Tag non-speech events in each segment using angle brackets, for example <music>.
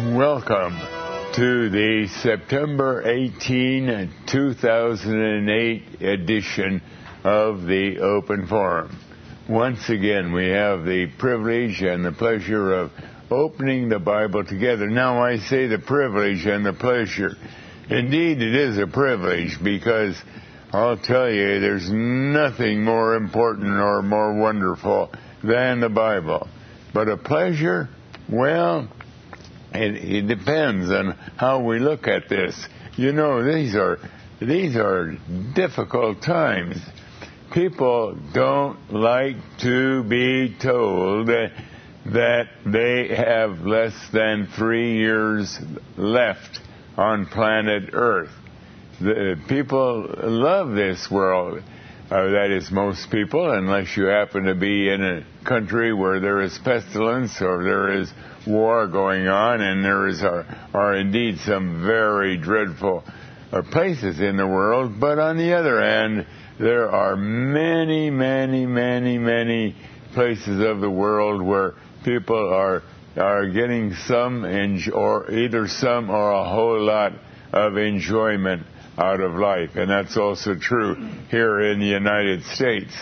Welcome to the September 18, 2008 edition of the Open Forum. Once again, we have the privilege and the pleasure of opening the Bible together. Now, I say the privilege and the pleasure. Indeed, it is a privilege because I'll tell you, there's nothing more important or more wonderful than the Bible. But a pleasure, well, it, it depends on how we look at this. You know, these are these are difficult times. People don't like to be told that they have less than three years left on planet Earth. The, people love this world. Uh, that is, most people, unless you happen to be in a country where there is pestilence or there is war going on, and there is are, are indeed some very dreadful uh, places in the world. But on the other hand, there are many, many, many, many places of the world where people are are getting some enjo- or either some or a whole lot of enjoyment out of life, and that's also true here in the United States.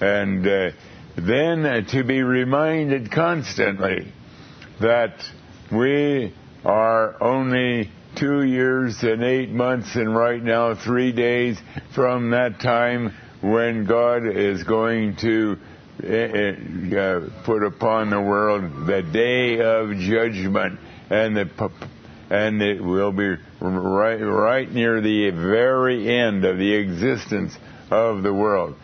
And uh, then uh, to be reminded constantly that we are only two years and eight months and right now three days from that time when God is going to uh, uh put upon the world the day of judgment and the and it will be right, right near the very end of the existence of the world.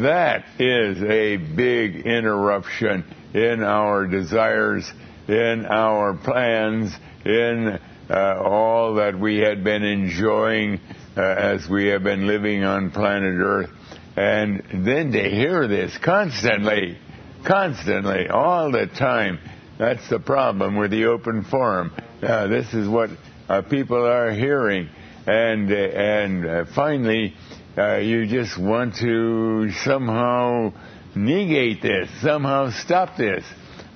That is a big interruption in our desires, in our plans, in uh, all that we had been enjoying uh, as we have been living on planet Earth. And then to hear this constantly, constantly, all the time, that's the problem with the open forum. Uh, this is what uh, people are hearing, and uh, and uh, finally, uh, you just want to somehow negate this, somehow stop this.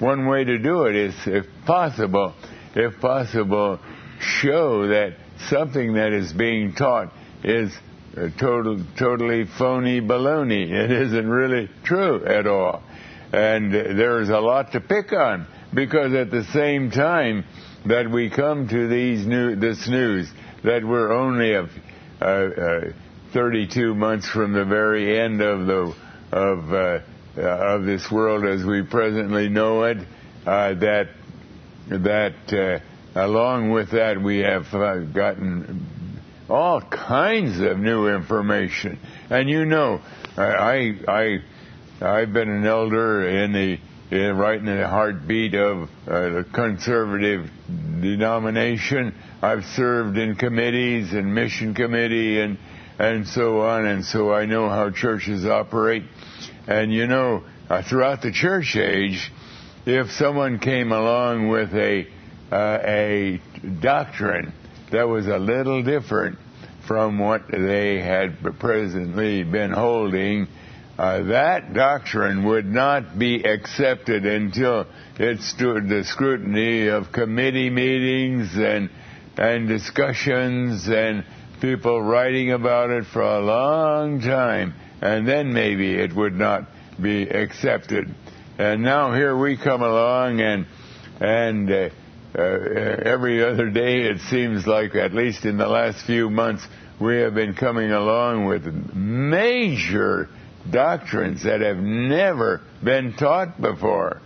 One way to do it is, if possible, if possible, show that something that is being taught is total, totally phony baloney. <laughs> It isn't really true at all. And there is a lot to pick on because at the same time that we come to these new, this news that we're only a, uh, uh, 32 months from the very end of the of uh, uh of this world as we presently know it. Uh, that that uh, along with that we have gotten all kinds of new information, and you know, I I I've been an elder in the in, right in the heartbeat of uh, the conservative denomination. I've served in committees and mission committee and and so on, and so I know how churches operate. And you know, uh, throughout the church age, if someone came along with a uh, a doctrine that was a little different from what they had presently been holding, uh, that doctrine would not be accepted until it stood the scrutiny of committee meetings and and discussions and people writing about it for a long time, and then maybe it would not be accepted. And now here we come along, and and uh, uh, every other day it seems like, at least in the last few months, we have been coming along with major doctrines that have never been taught before,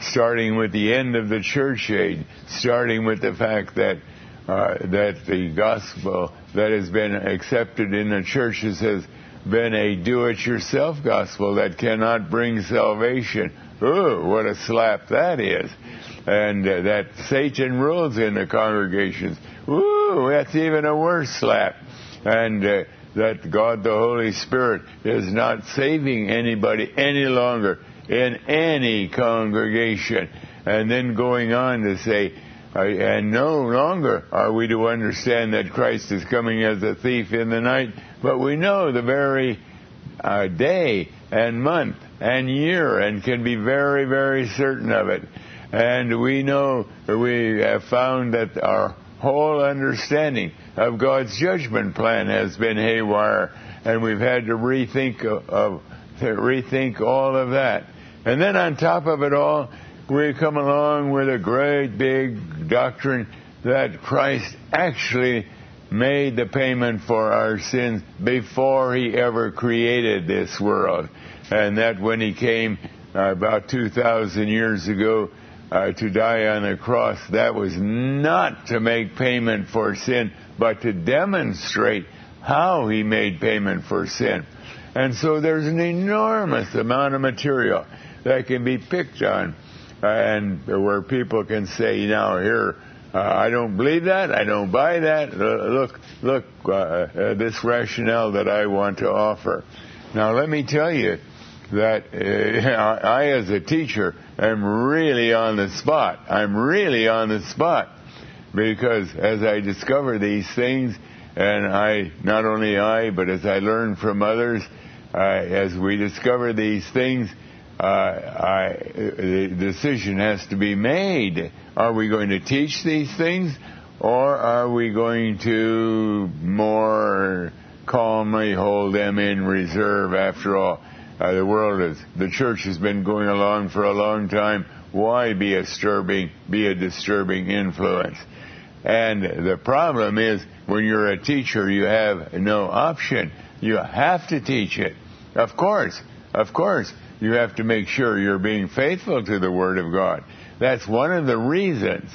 starting with the end of the church age, starting with the fact that uh, that the gospel that has been accepted in the churches has been a do-it-yourself gospel that cannot bring salvation. Ooh, what a slap that is! And uh, that Satan rules in the congregations. Ooh, that's even a worse slap. And uh, that God the Holy Spirit is not saving anybody any longer in any congregation. And then going on to say, and no longer are we to understand that Christ is coming as a thief in the night, but we know the very uh, day and month and year and can be very, very certain of it. And we know, we have found that our whole understanding of God's judgment plan has been haywire, and we've had to rethink of, of rethink all of that. And then on top of it all, we come along with a great big doctrine that Christ actually made the payment for our sins before he ever created this world. And that when he came uh, about 2,000 years ago uh, to die on the cross, that was not to make payment for sin, but to demonstrate how he made payment for sin. And so there's an enormous amount of material that can be picked on, uh, and where people can say, now here, uh, I don't believe that. I don't buy that. Look, look, uh, uh, this rationale that I want to offer. Now, let me tell you that <laughs> I, as a teacher, am really on the spot. I'm really on the spot because as I discover these things, and I, not only I, but as I learn from others, as we discover these things, uh, I, the decision has to be made. Are we going to teach these things, or are we going to more calmly hold them in reserve? After all, uh, the world is, the church has been going along for a long time. Why be a disturbing, be a disturbing influence? And the problem is, when you're a teacher, you have no option. You have to teach it. Of course, of course you have to make sure you're being faithful to the Word of God. That's one of the reasons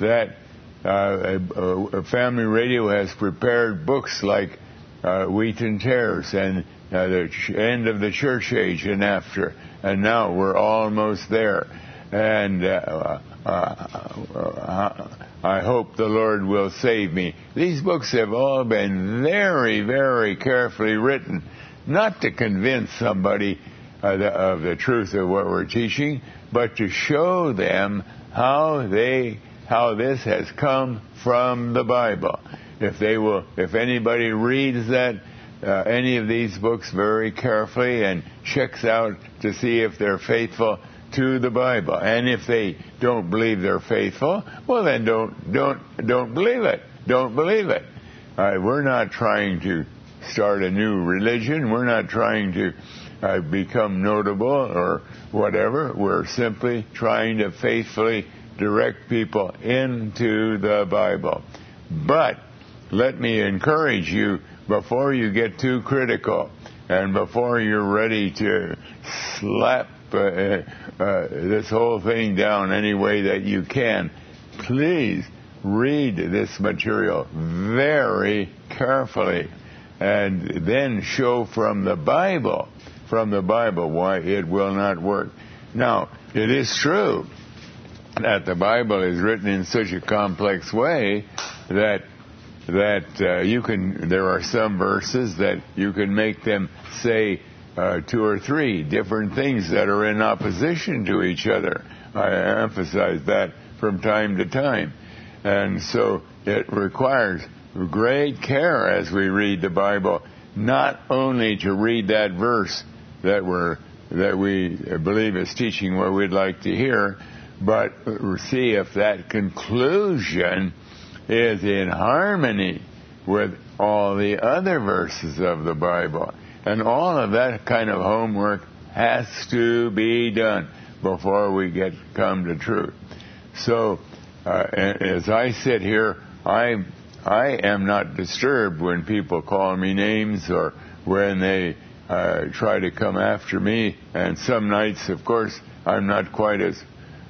that uh, Family Radio has prepared books like uh, Wheat and Tares and uh, the end of the church age and after. And now we're almost there. And uh, uh, uh, I hope the Lord will save me. These books have all been very, very carefully written, not to convince somebody uh, the, of the truth of what we're teaching, but to show them how they how this has come from the Bible. If they will, if anybody reads that uh, any of these books very carefully and checks out to see if they're faithful to the Bible, and if they don't believe they're faithful, well then don't don't don't believe it. Don't believe it. Uh, we're not trying to start a new religion. We're not trying to uh, become notable or whatever. We're simply trying to faithfully direct people into the Bible. But let me encourage you before you get too critical and before you're ready to slap uh, uh, this whole thing down any way that you can, please read this material very carefully and then show from the Bible from the Bible why it will not work. Now, it is true that the Bible is written in such a complex way that that uh, you can there are some verses that you can make them say uh, two or three different things that are in opposition to each other. I emphasize that from time to time. And so it requires great care as we read the Bible, not only to read that verse that we're that we believe is teaching what we'd like to hear, but see if that conclusion is in harmony with all the other verses of the Bible. And all of that kind of homework has to be done before we get come to truth. So, uh, as I sit here, I I am not disturbed when people call me names or when they uh, try to come after me. And some nights, of course, I'm not quite as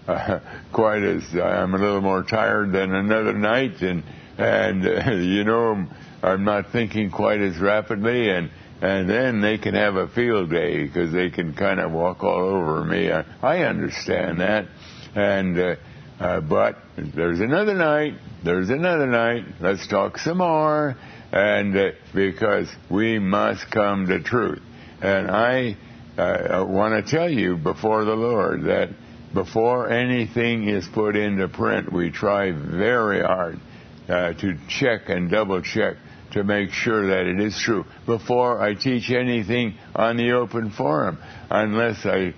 uh, <laughs> quite as I'm a little more tired than another night, and and uh, <laughs> you know I'm not thinking quite as rapidly, and and then they can have a field day because they can kind of walk all over me. I, I understand that, and uh, uh, but there's another night. There's another night. Let's talk some more and uh, because we must come to truth. And I uh, want to tell you before the Lord that before anything is put into print, we try very hard uh, to check and double check to make sure that it is true before I teach anything on the open forum, unless I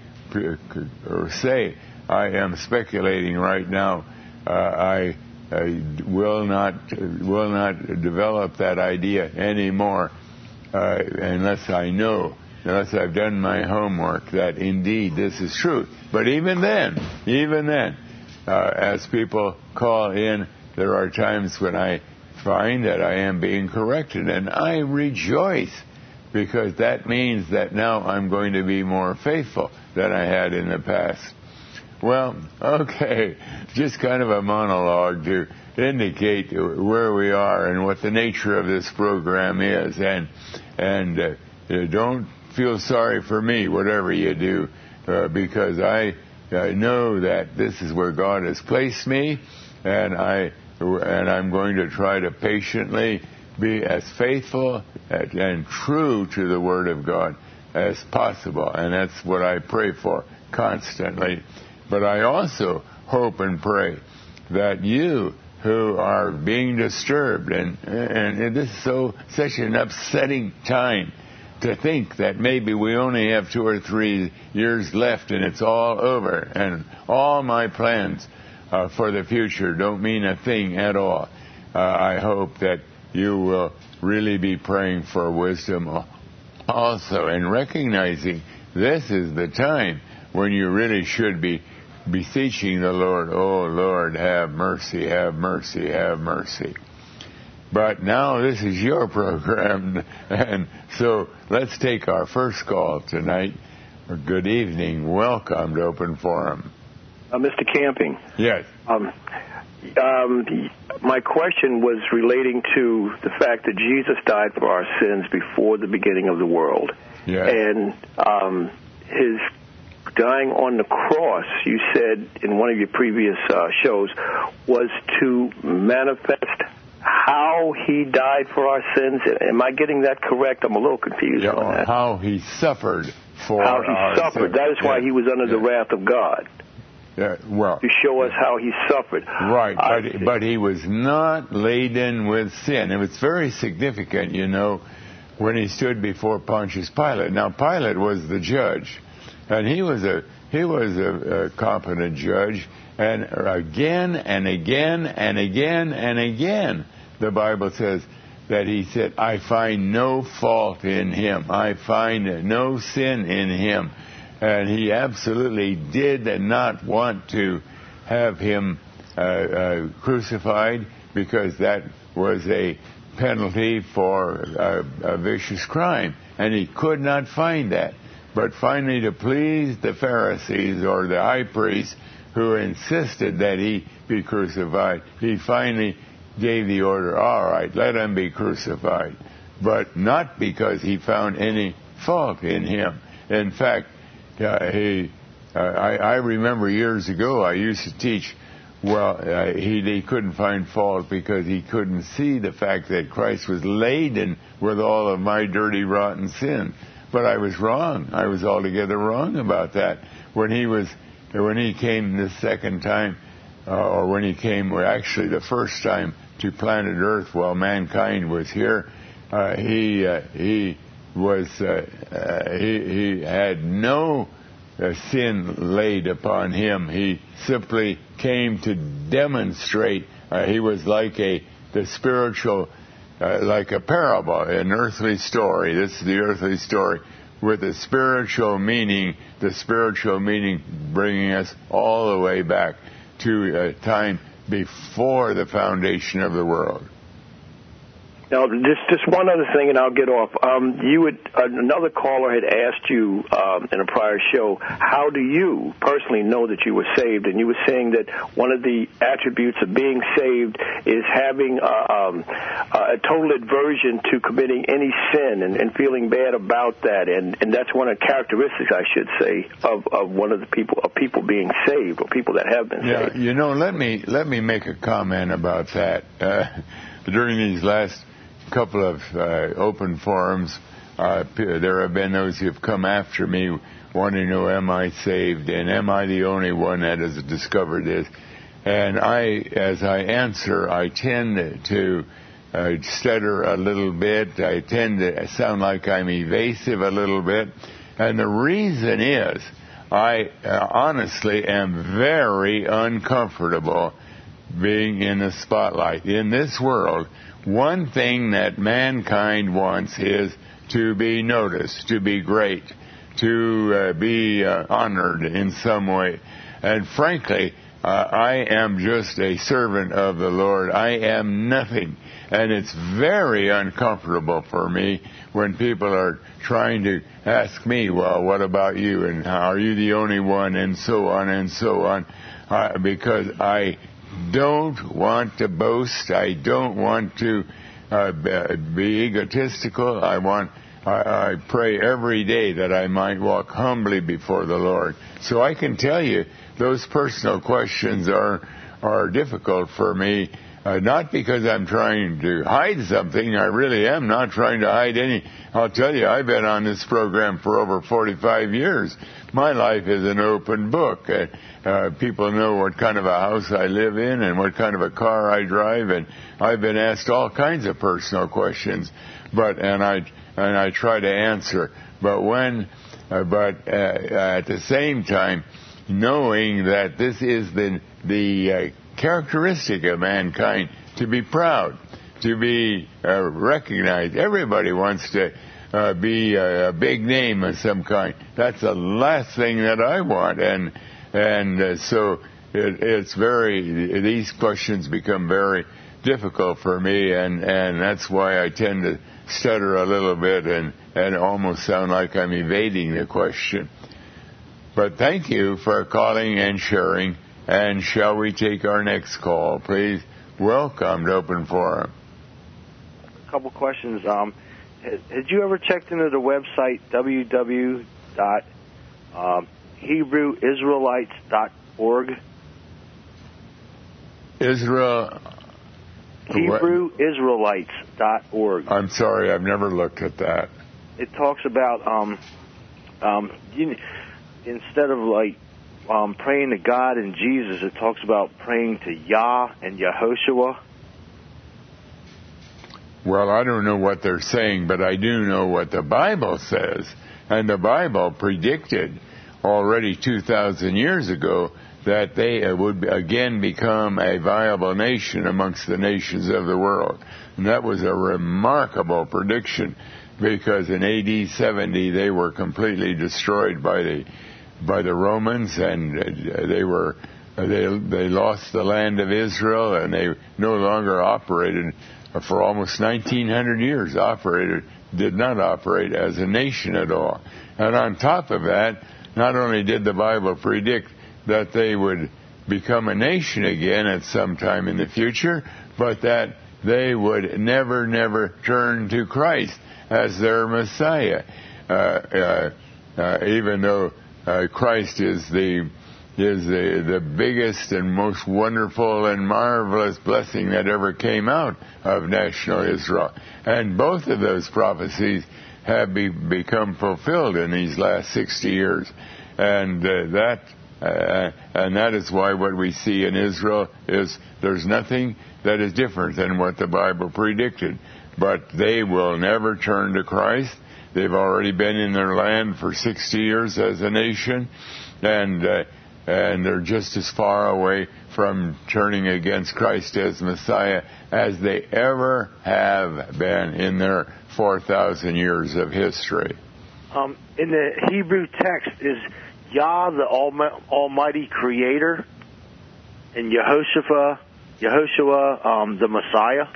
or say I am speculating right now. Uh, I, I, will not will not develop that idea anymore uh, unless I know, unless I've done my homework that indeed this is true. But even then, even then, uh, as people call in, there are times when I find that I am being corrected, and I rejoice because that means that now I'm going to be more faithful than I had in the past. Well, <laughs> okay, just kind of a monologue to indicate where we are and what the nature of this program is, and and uh, don't feel sorry for me, whatever you do, uh, because I, know that this is where God has placed me, and I and I'm going to try to patiently be as faithful and true to the Word of God as possible. And that's what I pray for constantly. But I also hope and pray that you who are being disturbed, and, and this is so such an upsetting time to think that maybe we only have two or three years left and it's all over, and all my plans uh, for the future don't mean a thing at all. Uh, I hope that you will really be praying for wisdom also and recognizing this is the time when you really should be beseeching the Lord, oh Lord, have mercy, have mercy, have mercy. But now this is your program, and so let's take our first call tonight. Good evening. Welcome to Open Forum. Uh, Mr. Camping. Yes. Um, um, my question was relating to the fact that Jesus died for our sins before the beginning of the world. Yes. And um, his dying on the cross, you said in one of your previous uh, shows, was to manifest how he died for our sins. Am I getting that correct? I'm a little confused yeah, on that. How he suffered for how he suffered. Sins. That is why yes. he was under yes. the wrath of God. Yeah, well, to show us how he suffered. Right, but, but he was not laden with sin. It was very significant, you know, when he stood before Pontius Pilate. Now, Pilate was the judge, and he was a he was a, a competent judge. And again and again and again and again, the Bible says that he said, "I find no fault in him. I find no sin in him." and he absolutely did not want to have him uh, uh, crucified because that was a penalty for a, a vicious crime, and he could not find that. But finally, to please the Pharisees or the high priests who insisted that he be crucified, he finally gave the order, all right, let him be crucified. But not because he found any fault in him. In fact, uh, he, uh, I, I remember years ago I used to teach. Well, uh, he, he couldn't find fault because he couldn't see the fact that Christ was laden with all of my dirty, rotten sin. But I was wrong. I was altogether wrong about that. When he was, when he came the second time, uh, or when he came, actually the first time to planet Earth while mankind was here, uh, he uh, he was uh, uh, he, he had no sin laid upon him. He simply came to demonstrate. He was like a the spiritual, like a parable, an earthly story. This is the earthly story with a spiritual meaning. The spiritual meaning bringing us all the way back to a time before the foundation of the world. Now, just just one other thing, and I'll get off. Um, you would another caller had asked you um, in a prior show, how do you personally know that you were saved? And you were saying that one of the attributes of being saved is having uh, um, a total aversion to committing any sin and, and feeling bad about that, and and that's one of the characteristics, I should say, of, of one of the people of people being saved or people that have been yeah, saved. you know, let me let me make a comment about that. Uh, during these last couple of uh, open forums. Uh, there have been those who have come after me wanting to know, am I saved? And am I the only one that has discovered this? And I, as I answer, I tend to uh, stutter a little bit. I tend to sound like I'm evasive a little bit. And the reason is, I uh, honestly am very uncomfortable being in the spotlight. In this world, one thing that mankind wants is to be noticed, to be great, to uh, be uh, honored in some way. And frankly, uh, I am just a servant of the Lord. I am nothing. And it's very uncomfortable for me when people are trying to ask me, well, what about you? And are you the only one? And so on and so on. Uh, because I don't want to boast. I don't want to uh, be egotistical. I want I, I pray every day that I might walk humbly before the Lord. So I can tell you those personal questions are are difficult for me. Uh, not because I'm trying to hide something. I really am not trying to hide any. I'll tell you, I've been on this program for over 45 years. My life is an open book. Uh, uh, people know what kind of a house I live in and what kind of a car I drive, and I've been asked all kinds of personal questions. But and I and I try to answer. But when, uh, but uh, at the same time, knowing that this is the the uh, characteristic of mankind to be proud, to be uh, recognized. Everybody wants to. Uh, be a, a, big name of some kind. That's the last thing that I want, and and uh, so it, it's very. These questions become very difficult for me, and and that's why I tend to stutter a little bit and, and almost sound like I'm evading the question. But thank you for calling and sharing. And shall we take our next call, please? Welcome to Open Forum. A couple questions. Um, had you ever checked into the website www.hebrewisraelites.org? Israel HebrewIsraelites.org. I'm sorry, I've never looked at that. It talks about um, um, you, instead of like um, praying to God and Jesus, it talks about praying to Yah and Yehoshua. Well, I don't know what they're saying, but I do know what the Bible says. And the Bible predicted already 2,000 years ago that they uh, would again become a viable nation amongst the nations of the world. And that was a remarkable prediction because in AD 70 they were completely destroyed by the by the Romans and uh, they were uh, they they lost the land of Israel and they no longer operated for almost 1900 years operated did not operate as a nation at all. And on top of that, not only did the Bible predict that they would become a nation again at some time in the future, but that they would never, never turn to Christ as their Messiah. Uh, uh, uh, even though uh, Christ is the is the, the biggest and most wonderful and marvelous blessing that ever came out of national Israel. And both of those prophecies have be, become fulfilled in these last 60 years. And uh, that uh, and that is why what we see in Israel is there's nothing that is different than what the Bible predicted. But they will never turn to Christ. They've already been in their land for 60 years as a nation, and uh, and they're just as far away from turning against Christ as Messiah as they ever have been in their 4,000 years of history. Um, in the Hebrew text, is Yah, the Almighty Creator, and Yehoshua, Yehoshua, um, the Messiah?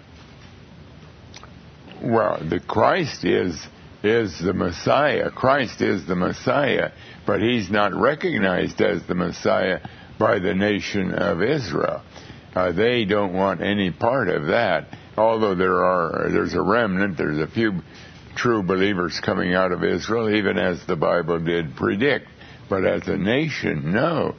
Well, the Christ is is the Messiah. Christ is the Messiah, but he's not recognized as the Messiah by the nation of Israel. Uh, they don't want any part of that. Although there are there's a remnant, there's a few true believers coming out of Israel, even as the Bible did predict. But as a nation, no.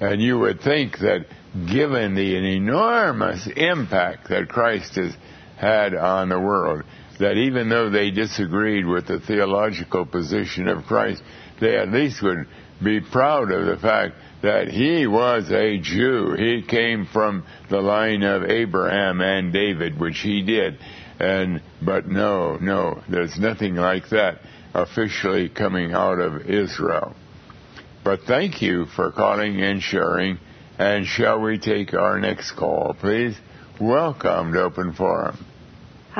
And you would think that given the enormous impact that Christ has had on the world, that even though they disagreed with the theological position of Christ, they at least would be proud of the fact that he was a Jew. He came from the line of Abraham and David, which he did. And, but no, no, there's nothing like that officially coming out of Israel. But thank you for calling and sharing. And shall we take our next call, please? Welcome to Open Forum.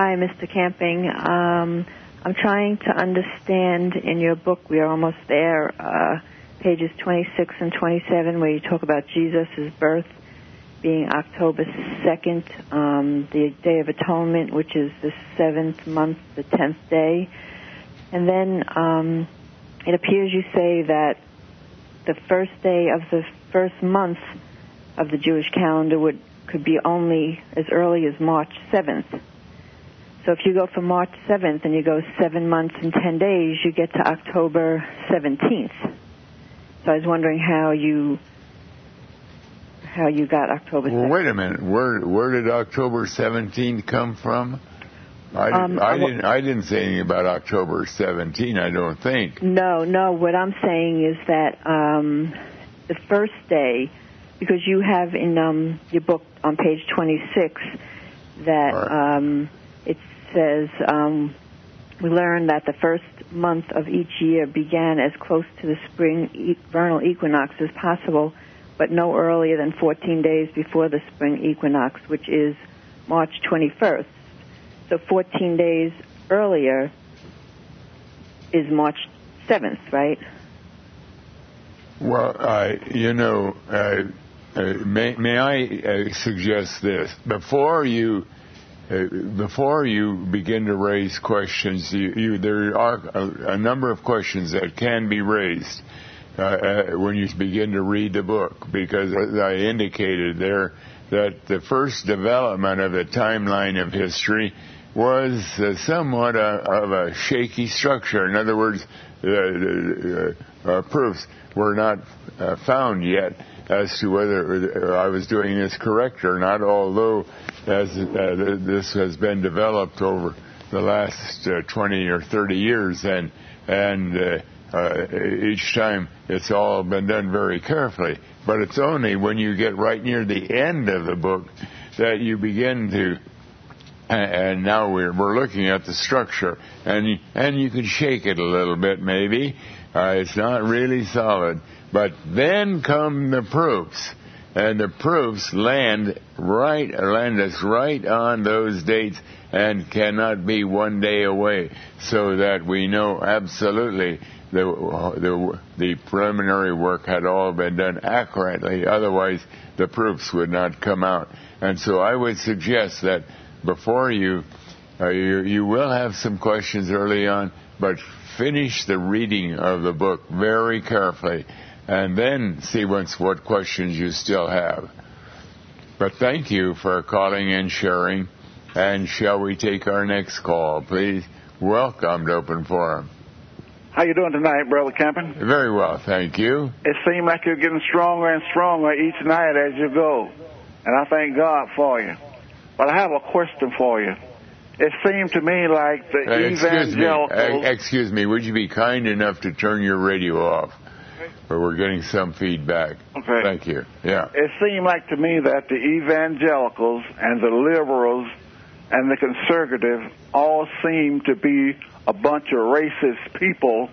Hi, Mr. Camping. Um, I'm trying to understand in your book, we are almost there, uh, pages 26 and 27, where you talk about Jesus' birth being October 2nd, um, the Day of Atonement, which is the seventh month, the tenth day. And then um, it appears you say that the first day of the first month of the Jewish calendar would could be only as early as March 7th. So if you go from March 7th and you go seven months and 10 days, you get to October 17th. So I was wondering how you how you got October. 7th. Well, wait a minute. Where where did October 17th come from? I, didn't, Um, I didn't. I didn't say anything about October 17. I don't think. No, no. What I'm saying is that um, the first day, because you have in um, your book on page 26 that right. um, it says um, we learned that the first month of each year began as close to the spring vernal equinox as possible, but no earlier than 14 days before the spring equinox, which is March 21st. So 14 days earlier is March 7th, right? Well, uh, you know, uh, uh, may, may I uh, suggest this before you before you begin to raise questions? You, you, there are a, a number of questions that can be raised uh, uh, when you begin to read the book, because as I indicated there that the first development of the timeline of history was uh, somewhat uh, of a shaky structure. In other words, uh, uh, proofs were not uh, found yet as to whether I was doing this correct or not, although as uh, this has been developed over the last uh, 20 or 30 years and and uh, uh, each time it's all been done very carefully. But it's only when you get right near the end of the book that you begin to and now we're we're looking at the structure, and and you can shake it a little bit maybe. Uh, it's not really solid, but then come the proofs, and the proofs land right land us right on those dates and cannot be one day away, so that we know absolutely the the the preliminary work had all been done accurately. Otherwise, the proofs would not come out. And so I would suggest that before you, uh, you, you will have some questions early on, but finish the reading of the book very carefully, and then see once what questions you still have. But thank you for calling and sharing. And shall we take our next call, please? Welcome to Open Forum. How you doing tonight, Brother Camping? Very well, thank you. It seems like you're getting stronger and stronger each night as you go. And I thank God for you. But I have a question for you. It seemed to me like the Uh, excuse me. Uh, excuse me. Would you be kind enough to turn your radio off? Or we're getting some feedback. Okay. Thank you. Yeah. it seemed like to me that the evangelicals and the liberals and the conservatives all seem to be a bunch of racist people,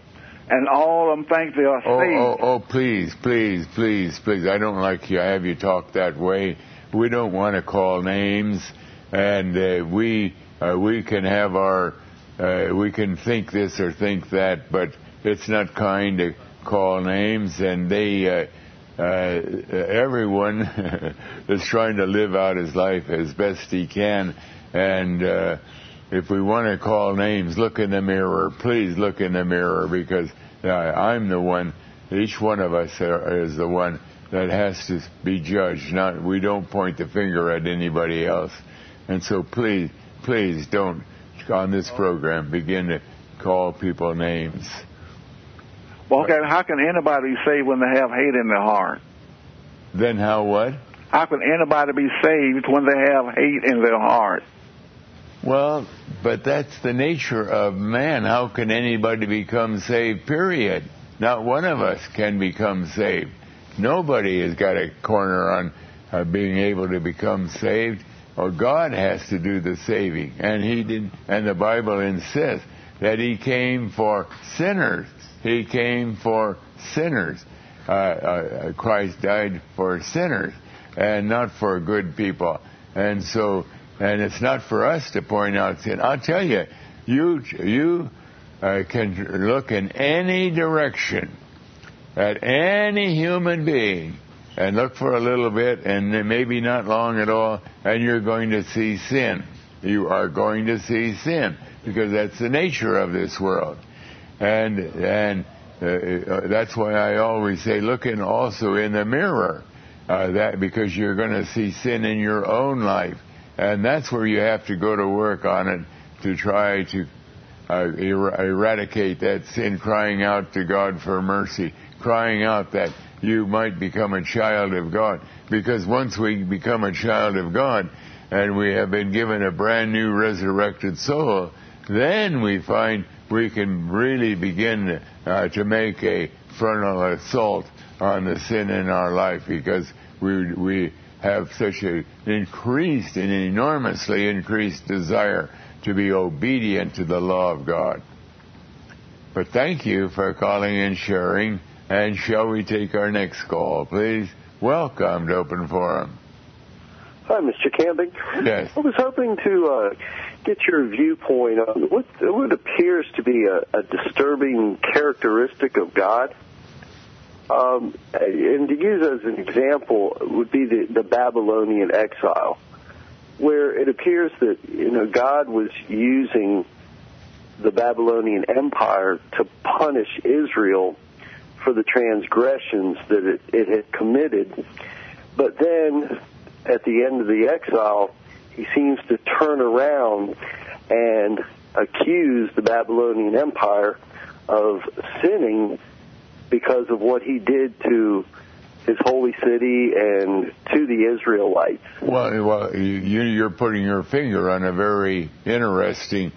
and all of them think they are Oh, saved. oh, oh, please, please, please, please. I don't like you. I have you talk that way. We don't want to call names, and uh, we uh, we can have our uh, we can think this or think that, but it's not kind to call names, and they. Uh, uh, everyone <laughs> is trying to live out his life as best he can, and uh, if we want to call names, look in the mirror. Please look in the mirror because uh, I'm the one. Each one of us is the one that has to be judged. Not we don't point the finger at anybody else. And so please, please don't on this program begin to call people names. Well, okay, how can anybody be saved when they have hate in their heart? Then how what? How can anybody be saved when they have hate in their heart? Well, but that's the nature of man. How can anybody become saved? Period. Not one of us can become saved. Nobody has got a corner on uh, being able to become saved. Or God has to do the saving, and He did. And the Bible insists that He came for sinners. He came for sinners, uh, uh, Christ died for sinners and not for good people. And so, and it's not for us to point out sin. I'll tell you, you you uh, can look in any direction at any human being and look for a little bit, and maybe not long at all, and you're going to see sin. You are going to see sin because that's the nature of this world, and and uh, uh, that's why I always say, look in also in the mirror, uh, that because you're going to see sin in your own life, and that's where you have to go to work on it to try to uh, er- eradicate that sin, crying out to God for mercy, crying out that you might become a child of God. Because once we become a child of God and we have been given a brand new resurrected soul, then we find we can really begin uh, to make a frontal assault on the sin in our life because we, we have such an increased and enormously increased desire to be obedient to the law of God. But thank you for calling and sharing. And shall we take our next call, please? Welcome to Open Forum. Hi, Mr. Camping. Yes. I was hoping to uh, get your viewpoint on what, what appears to be a, a disturbing characteristic of God. Um, and to use as an example would be the, the Babylonian exile, where it appears that you know God was using the Babylonian Empire to punish Israel for the transgressions that it, it had committed. But then, at the end of the exile, he seems to turn around and accuse the Babylonian Empire of sinning because of what he did to his holy city and to the Israelites. Well, well, you, you're putting your finger on a very interesting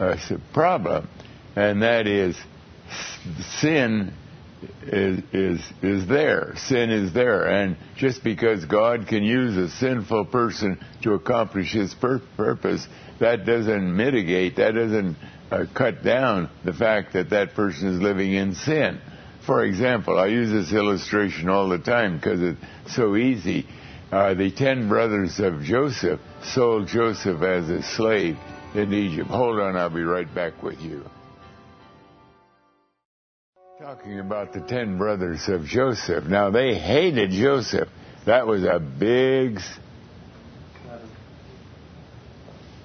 uh, problem, and that is sin is is there. Sin is there, and just because God can use a sinful person to accomplish His pur- purpose, that doesn't mitigate, that doesn't uh, cut down the fact that that person is living in sin. For example, I use this illustration all the time because it's so easy. Uh, the ten brothers of Joseph sold Joseph as a slave in Egypt. Hold on, I'll be right back with you. Talking about the ten brothers of Joseph. Now, they hated Joseph. That was a big.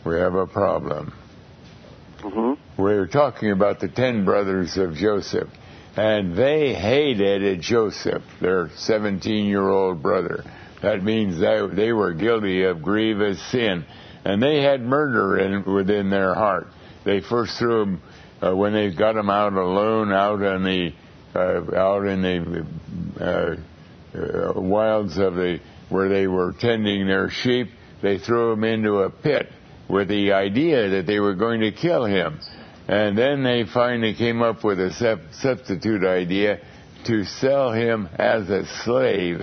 We have a problem. Mm-hmm. We're talking about the ten brothers of Joseph. And they hated Joseph, their 17 year old brother. That means they, they were guilty of grievous sin. And they had murder in, within their heart. They first threw him uh, when they got him out alone out in the uh, out in the uh, uh, wilds of the where they were tending their sheep. They threw him into a pit with the idea that they were going to kill him. And then they finally came up with a substitute idea to sell him as a slave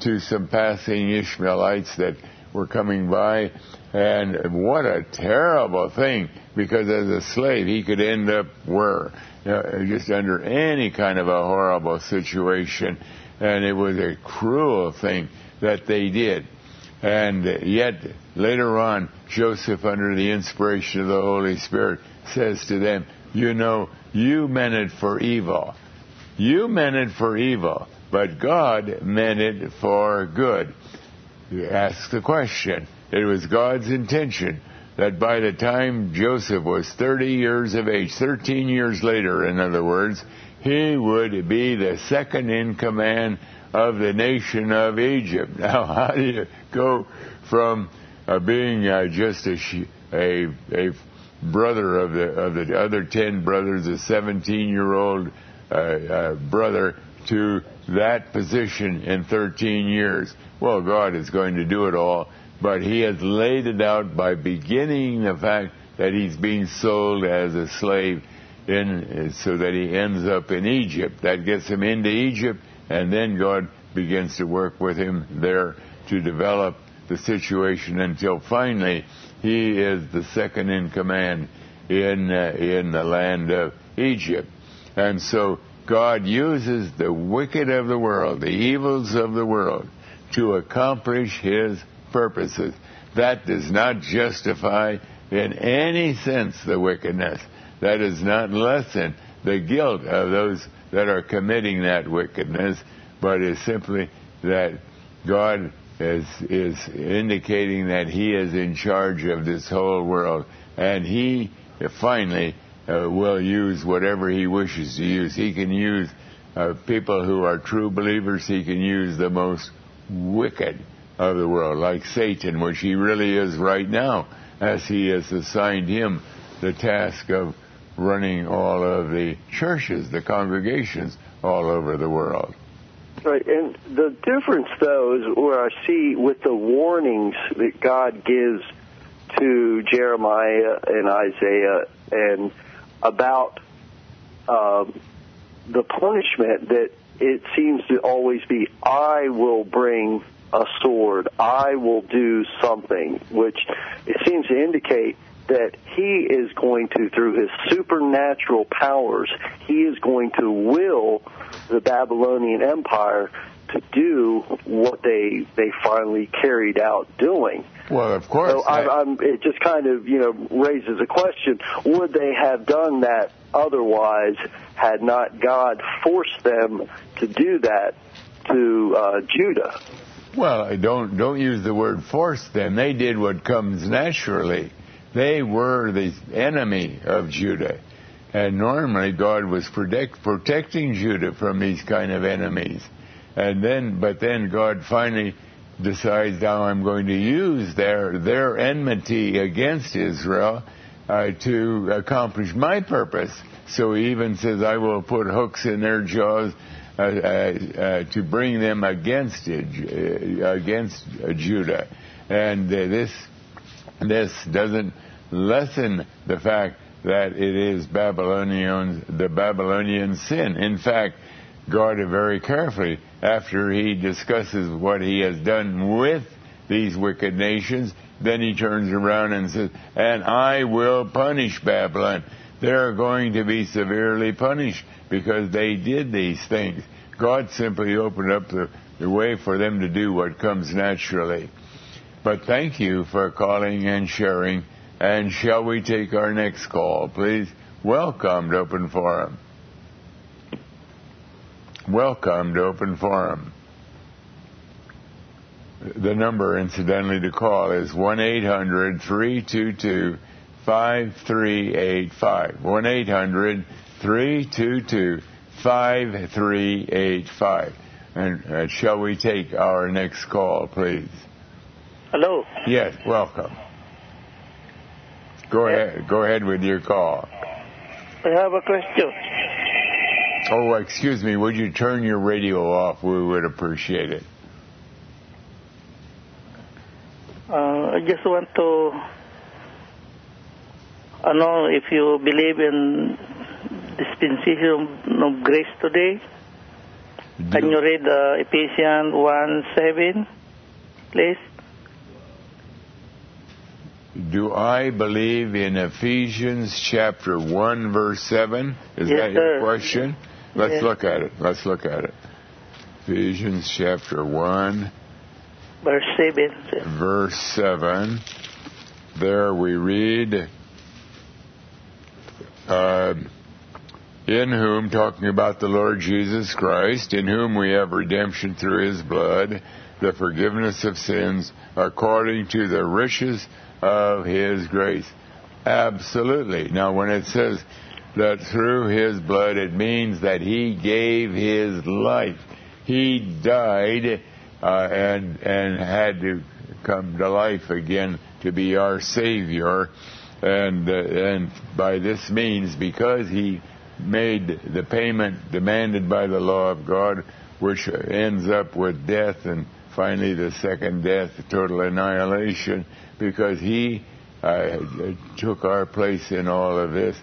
to some passing Ishmaelites that were coming by. And what a terrible thing, because as a slave, he could end up where? Uh, just under any kind of a horrible situation. And it was a cruel thing that they did. And yet, later on, Joseph, under the inspiration of the Holy Spirit, says to them, You know, you meant it for evil. You meant it for evil, but God meant it for good. You ask the question. It was God's intention that by the time Joseph was 30 years of age, 13 years later, in other words, he would be the second in command of the nation of Egypt. <laughs> Now, how do you go from uh, being uh, just a, a, a brother of the of the other ten brothers, a 17 year old uh, uh, brother, to that position in 13 years. Well, God is going to do it all, but He has laid it out by beginning the fact that he's being sold as a slave in so that he ends up in Egypt. That gets him into Egypt, and then God begins to work with him there to develop the situation until finally he is the second in command in uh, in the land of Egypt. And so God uses the wicked of the world, the evils of the world, to accomplish his purposes. That does not justify in any sense the wickedness. That does not lessen the guilt of those that are committing that wickedness, but is simply that God is, is indicating that He is in charge of this whole world, and He finally uh, will use whatever He wishes to use. He can use uh, people who are true believers. He can use the most wicked of the world, like Satan, which he really is right now, as he has assigned him the task of running all of the churches, the congregations all over the world. Right, and the difference, though, is where I see with the warnings that God gives to Jeremiah and Isaiah and about um, the punishment that it seems to always be, I will bring a sword, I will do something, which it seems to indicate that he is going to, through his supernatural powers, he is going to will the Babylonian Empire to do what they they finally carried out doing. Well, of course. So I, I'm, it just kind of you know raises a question: Would they have done that otherwise had not God forced them to do that to uh, Judah? Well, don't don't use the word force them. They did what comes naturally. They were the enemy of Judah. And normally God was protect, protecting Judah from these kind of enemies. And then, but then God finally decides now I'm going to use their, their enmity against Israel uh, to accomplish my purpose. So he even says, I will put hooks in their jaws uh, uh, uh to bring them against it, against Judah. And this this doesn't lessen the fact that it is Babylonian, the Babylonian sin. In fact, God very carefully, after he discusses what he has done with these wicked nations, then he turns around and says, and I will punish Babylon. They're going to be severely punished because they did these things. God simply opened up the, the way for them to do what comes naturally. But thank you for calling and sharing. And shall we take our next call, please? Welcome to Open Forum. Welcome to Open Forum. The number, incidentally, to call is 1 800 322 5385. 1 800 322 5385. And uh, shall we take our next call, please? Hello. Yes, welcome. Go ahead. Go ahead with your call. I have a question. Oh, excuse me. Would you turn your radio off? We would appreciate it. Uh, I just want to I know if you believe in dispensation of grace today. Do Can you read uh, Ephesians 1 7, please? Do I believe in Ephesians chapter 1, verse 7? Is yes, that your sir. question? Let's yes. look at it. Let's look at it. Ephesians chapter 1, verse 7. Verse 7. There we read, uh, in whom, talking about the Lord Jesus Christ, in whom we have redemption through his blood, the forgiveness of sins, according to the riches of His grace. Absolutely. Now, when it says that through His blood, it means that He gave His life. He died uh, and and had to come to life again to be our Savior, and uh, and by this means, because He made the payment demanded by the law of God, which ends up with death and finally the second death, total annihilation because he uh, took our place in all of this.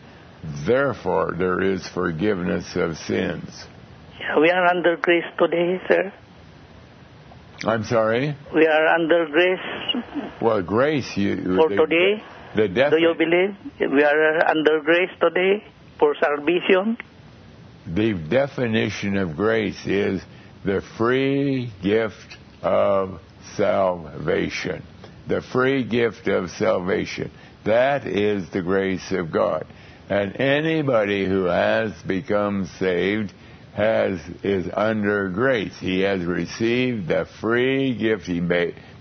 Therefore, there is forgiveness of sins. We are under grace today, sir. I'm sorry? We are under grace. Well, grace, you. For today? The Do you believe we are under grace today for salvation? the definition of grace is the free gift of salvation. The free gift of salvation. That is the grace of God. And anybody who has become saved has is under grace. He has received the free gift. He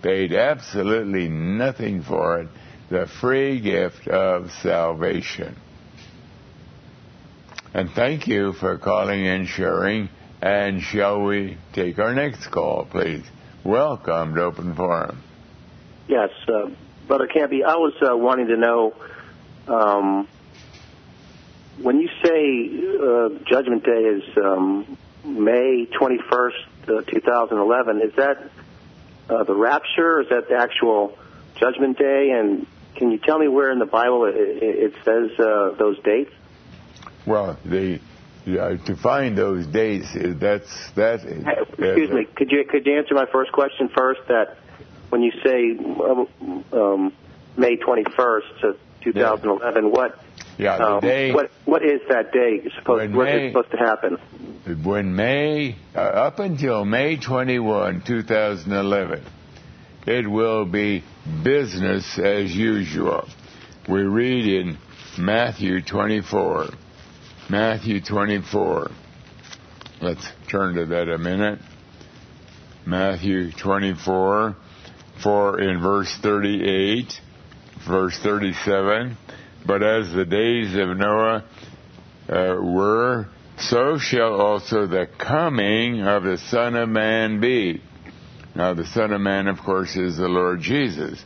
paid absolutely nothing for it. The free gift of salvation. And thank you for calling and sharing. And shall we take our next call, please? Welcome to Open Forum. Yes, uh, Brother Camping, I was uh, wanting to know um, when you say uh, Judgment Day is um, May 21st, uh, 2011, is that uh, the rapture? Is that the actual Judgment Day? And can you tell me where in the Bible it, it says uh, those dates? Well, the yeah, to find those dates, that's that. Excuse me. Could you could you answer my first question first? That when you say um, May 21st, 2011, yeah. what? Yeah, the um, day. What what is that day supposed? When May, supposed to happen? When May uh, up until May 21, 2011, it will be business as usual. We read in Matthew 24. Matthew 24. Let's turn to that a minute. Matthew 24, for in verse 38, verse 37, but as the days of Noah uh, were, so shall also the coming of the Son of Man be. Now, the Son of Man, of course, is the Lord Jesus.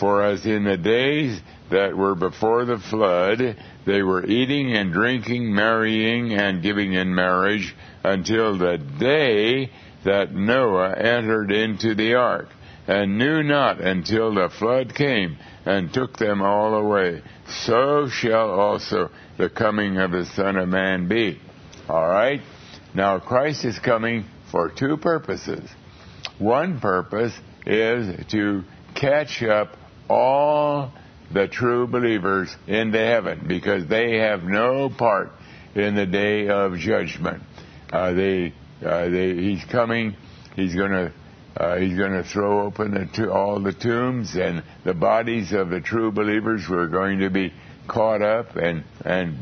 For as in the days that were before the flood, they were eating and drinking, marrying and giving in marriage until the day that Noah entered into the ark, and knew not until the flood came and took them all away. So shall also the coming of the Son of Man be. All right? Now, Christ is coming for two purposes. One purpose is to catch up all the true believers into heaven because they have no part in the day of judgment. Uh, they, uh, they, he's coming. He's going to uh, he's going to throw open the to- all the tombs, and the bodies of the true believers were going to be caught up and and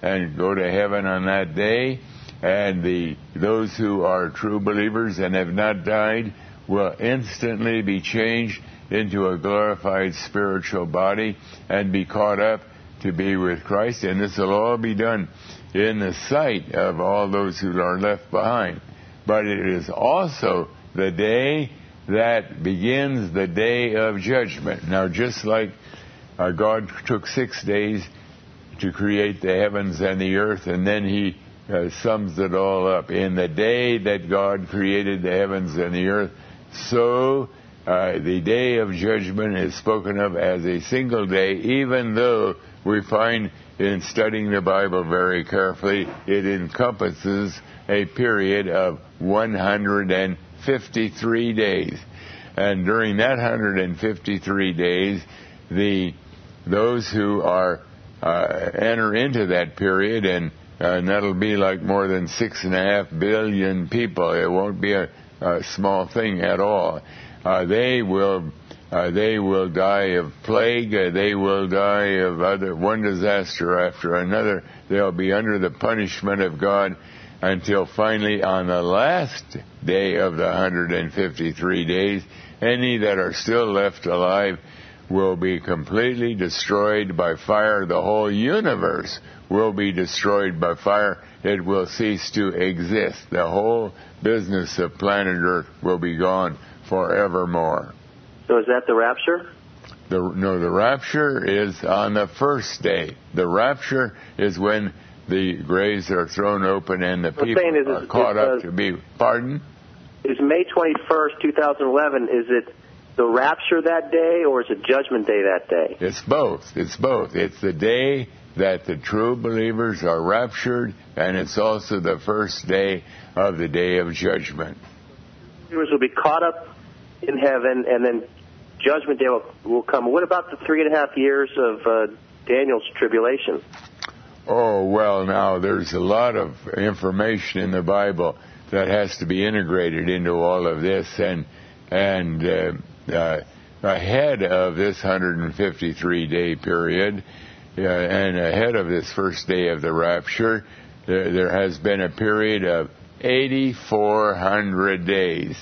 and go to heaven on that day. And the those who are true believers and have not died will instantly be changed into a glorified spiritual body and be caught up to be with Christ. And this will all be done in the sight of all those who are left behind. But it is also the day that begins the day of judgment. Now, just like uh, God took six days to create the heavens and the earth, and then He uh, sums it all up. In the day that God created the heavens and the earth, so uh, the day of judgment is spoken of as a single day, even though we find in studying the Bible very carefully, it encompasses a period of 153 days. And during that 153 days, the those who are uh, enter into that period, and, and that'll be like more than six and a half billion people. It won't be a, a small thing at all uh, they will uh, they will die of plague. Uh, they will die of other one disaster after another. They'll be under the punishment of God until finally, on the last day of the 153 days, any that are still left alive will be completely destroyed by fire. The whole universe will be destroyed by fire. It will cease to exist. The whole business of planet Earth will be gone forevermore. So is that the rapture? The, no, the rapture is on the first day. The rapture is when the graves are thrown open and the people is, are caught up uh, to be. Pardon? Is May 21st, 2011, is it the rapture that day or is it judgment day that day? It's both. It's both. It's the day that the true believers are raptured and it's also the first day of the day of judgment. Believers will be caught up in heaven, and then judgment day will, will come. What about the three and a half years of uh, Daniel's tribulation? Oh, well, now there's a lot of information in the Bible that has to be integrated into all of this, and and uh, uh, ahead of this 153 day period, and ahead of this first day of the rapture, there, there has been a period of 8,400 days.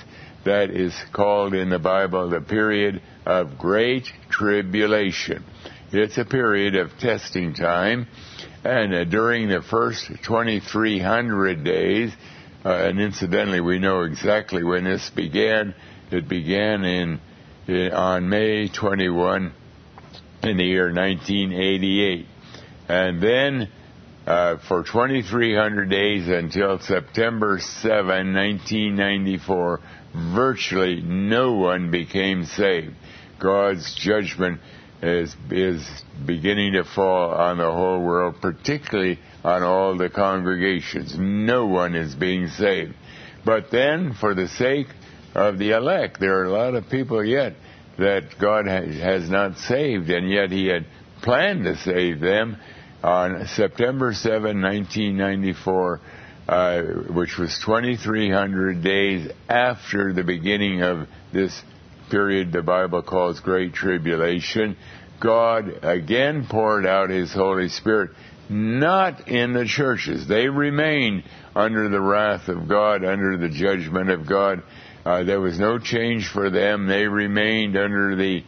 That is called in the Bible the period of great tribulation. It's a period of testing time, and uh, during the first 2,300 days, uh, and incidentally, we know exactly when this began. It began in, in on May 21 in the year 1988, and then uh, for 2,300 days until September 7, 1994, virtually no one became saved. God's judgment is, is beginning to fall on the whole world, particularly on all the congregations. No one is being saved. But then, for the sake of the elect, there are a lot of people yet that God has not saved, and yet He had planned to save them on September 7, 1994, uh, which was 2,300 days after the beginning of this period the Bible calls Great Tribulation. God again poured out His Holy Spirit, not in the churches. They remained under the wrath of God, under the judgment of God. Uh, there was no change for them. They remained under the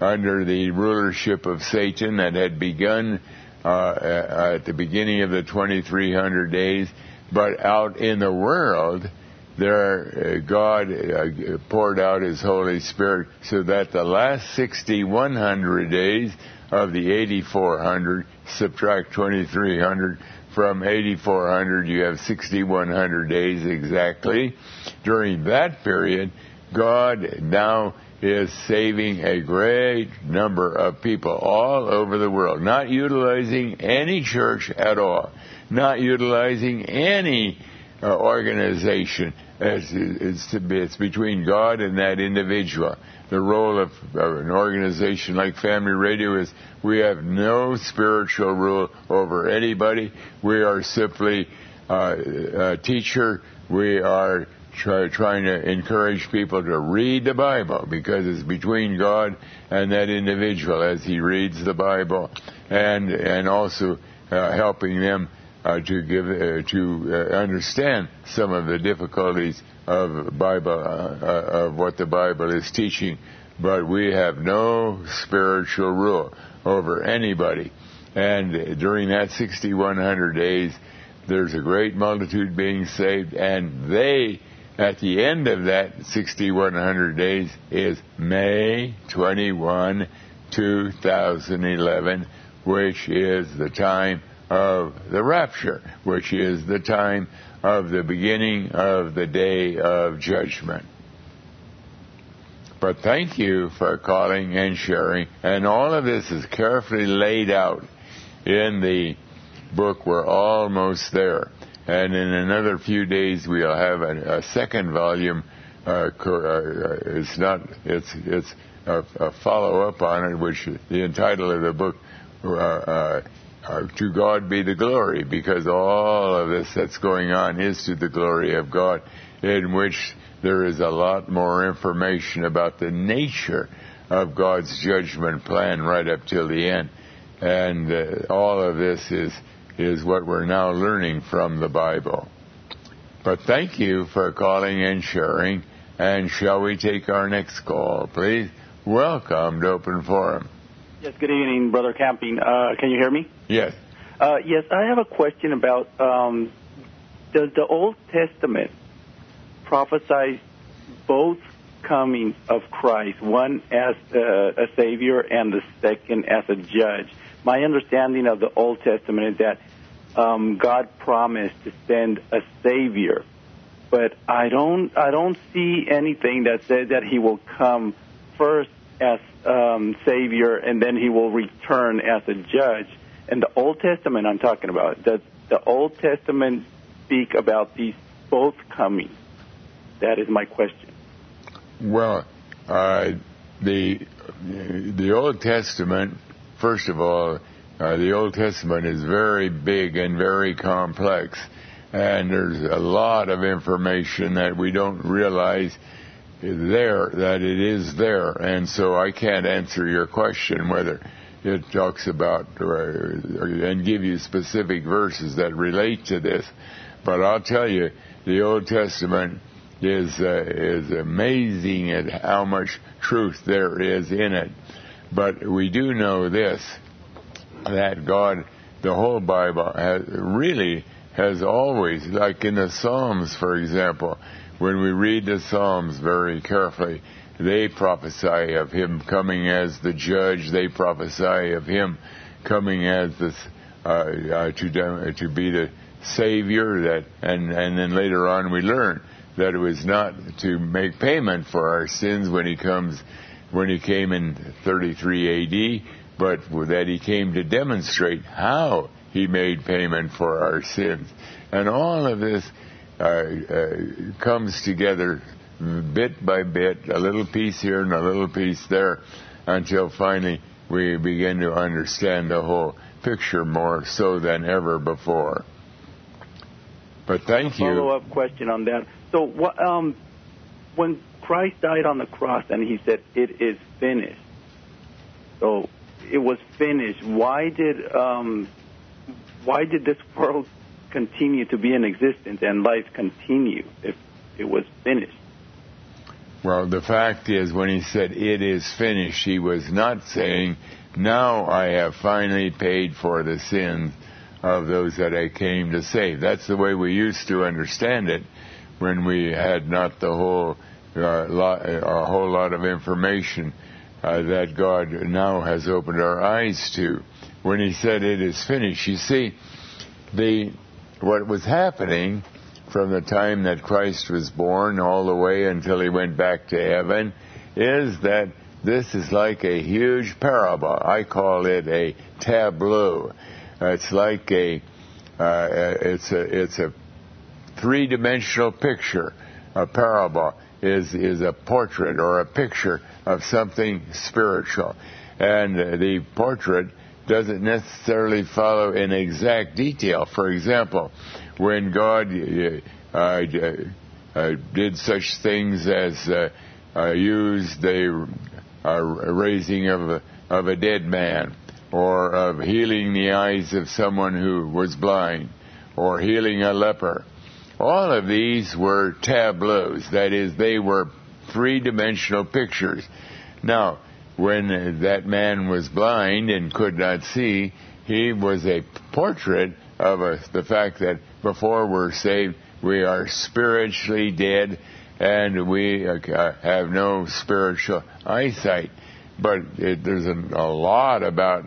under the rulership of Satan that had begun uh, at the beginning of the 2300 days. But out in the world, there uh, God uh, poured out His Holy Spirit so that the last 6100 days of the 8400 subtract 2300 from 8400 you have 6100 days exactly. During that period God now is saving a great number of people all over the world not utilizing any church at all not utilizing any uh, organization it's, it's, between God and that individual. The role of, of, an organization like Family Radio is we have no spiritual rule over anybody. We are simply uh, a teacher. We are try, trying to encourage people to read the Bible because it's between God and that individual as he reads the Bible, and and also uh, helping them uh, to give uh, to uh, understand some of the difficulties of Bible uh, uh, of what the Bible is teaching. But we have no spiritual rule over anybody. And during that 6100 days, there's a great multitude being saved, and they, at the end of that 6100 days, is May 21, 2011, which is the time of the rapture, which is the time of the beginning of the day of judgment. But thank you for calling and sharing. And all of this is carefully laid out in the book. We're almost there. And in another few days, we'll have a, a second volume. Uh, uh, it's not, it's, it's a, a follow up on it, which the title of the book uh, uh uh, to God be the glory, because all of this that's going on is to the glory of God, in which there is a lot more information about the nature of God's judgment plan right up till the end. And uh, all of this is, is what we're now learning from the Bible. But thank you for calling and sharing. And shall we take our next call, please? Welcome to Open Forum. Yes, good evening, Brother Camping. Uh, can you hear me? Yes. Uh, yes, I have a question about um, does the Old Testament prophesy both comings of Christ, one as uh, a Savior and the second as a judge? My understanding of the Old Testament is that um, God promised to send a Savior, but I don't I don't see anything that says that He will come first as um, Savior, and then he will return as a judge. In the Old Testament, I'm talking about, does the Old Testament speak about these both coming? That is my question. Well, uh, the the Old Testament, first of all, Uh, the Old Testament is very big and very complex, and there's a lot of information that we don't realize there, that it is there. And so I can't answer your question whether it talks about or, and give you specific verses that relate to this. But I'll tell you, the Old Testament is uh, is amazing at how much truth there is in it. But we do know this that God, the whole Bible, has, really has always, like in the Psalms, for example, when we read the Psalms very carefully, they prophesy of Him coming as the judge. They prophesy of Him coming as the uh, uh, to to be the Savior. That and and then later on we learn that it was not to make payment for our sins when He comes when He came in 33 A.D but that he came to demonstrate how he made payment for our sins. And all of this comes together bit by bit, a little piece here and a little piece there, until finally we begin to understand the whole picture more so than ever before. But thank you. Follow up question on that. So, what, um, when Christ died on the cross and he said, "It is finished," so it was finished, why did um, why did this <laughs> world continue to be in existence and life continue if it was finished? Well, the fact is, when he said it is finished, he was not saying, now I have finally paid for the sins of those that I came to save. That's the way we used to understand it when we had not the whole uh, lot, a whole lot of information uh, that God now has opened our eyes to. When He said it is finished, you see, the what was happening from the time that Christ was born all the way until He went back to heaven is that this is like a huge parable. I call it a tableau. It's like a uh, it's a it's a three-dimensional picture. A parable is is a portrait or a picture of something spiritual. And the portrait doesn't necessarily follow in exact detail. For example, when God uh, uh, uh did such things as uh, uh used the uh, raising of a, of a dead man, or of healing the eyes of someone who was blind, or healing a leper, all of these were tableaus. That is, they were three dimensional pictures. Now, when that man was blind and could not see, he was a portrait of the fact that before we're saved, we are spiritually dead and we uh, have no spiritual eyesight. But it, there's a, a lot about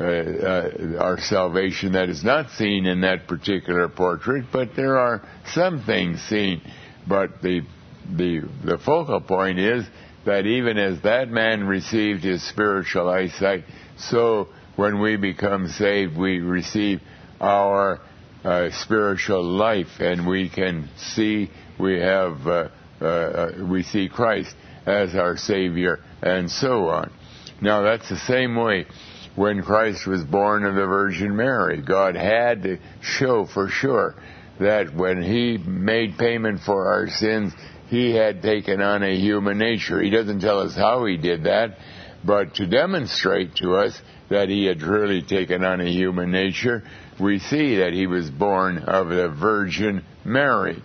uh, uh, our salvation that is not seen in that particular portrait, but there are some things seen. But the the the focal point is that even as that man received his spiritual eyesight, so when we become saved, we receive our uh, spiritual life, and we can see we have uh, uh, uh we see Christ as our Savior, and so on. Now that's the same way when Christ was born of the Virgin Mary. God had to show for sure that when He made payment for our sins, He had taken on a human nature. He doesn't tell us how He did that, but to demonstrate to us that He had really taken on a human nature, we see that He was born of the Virgin Mary.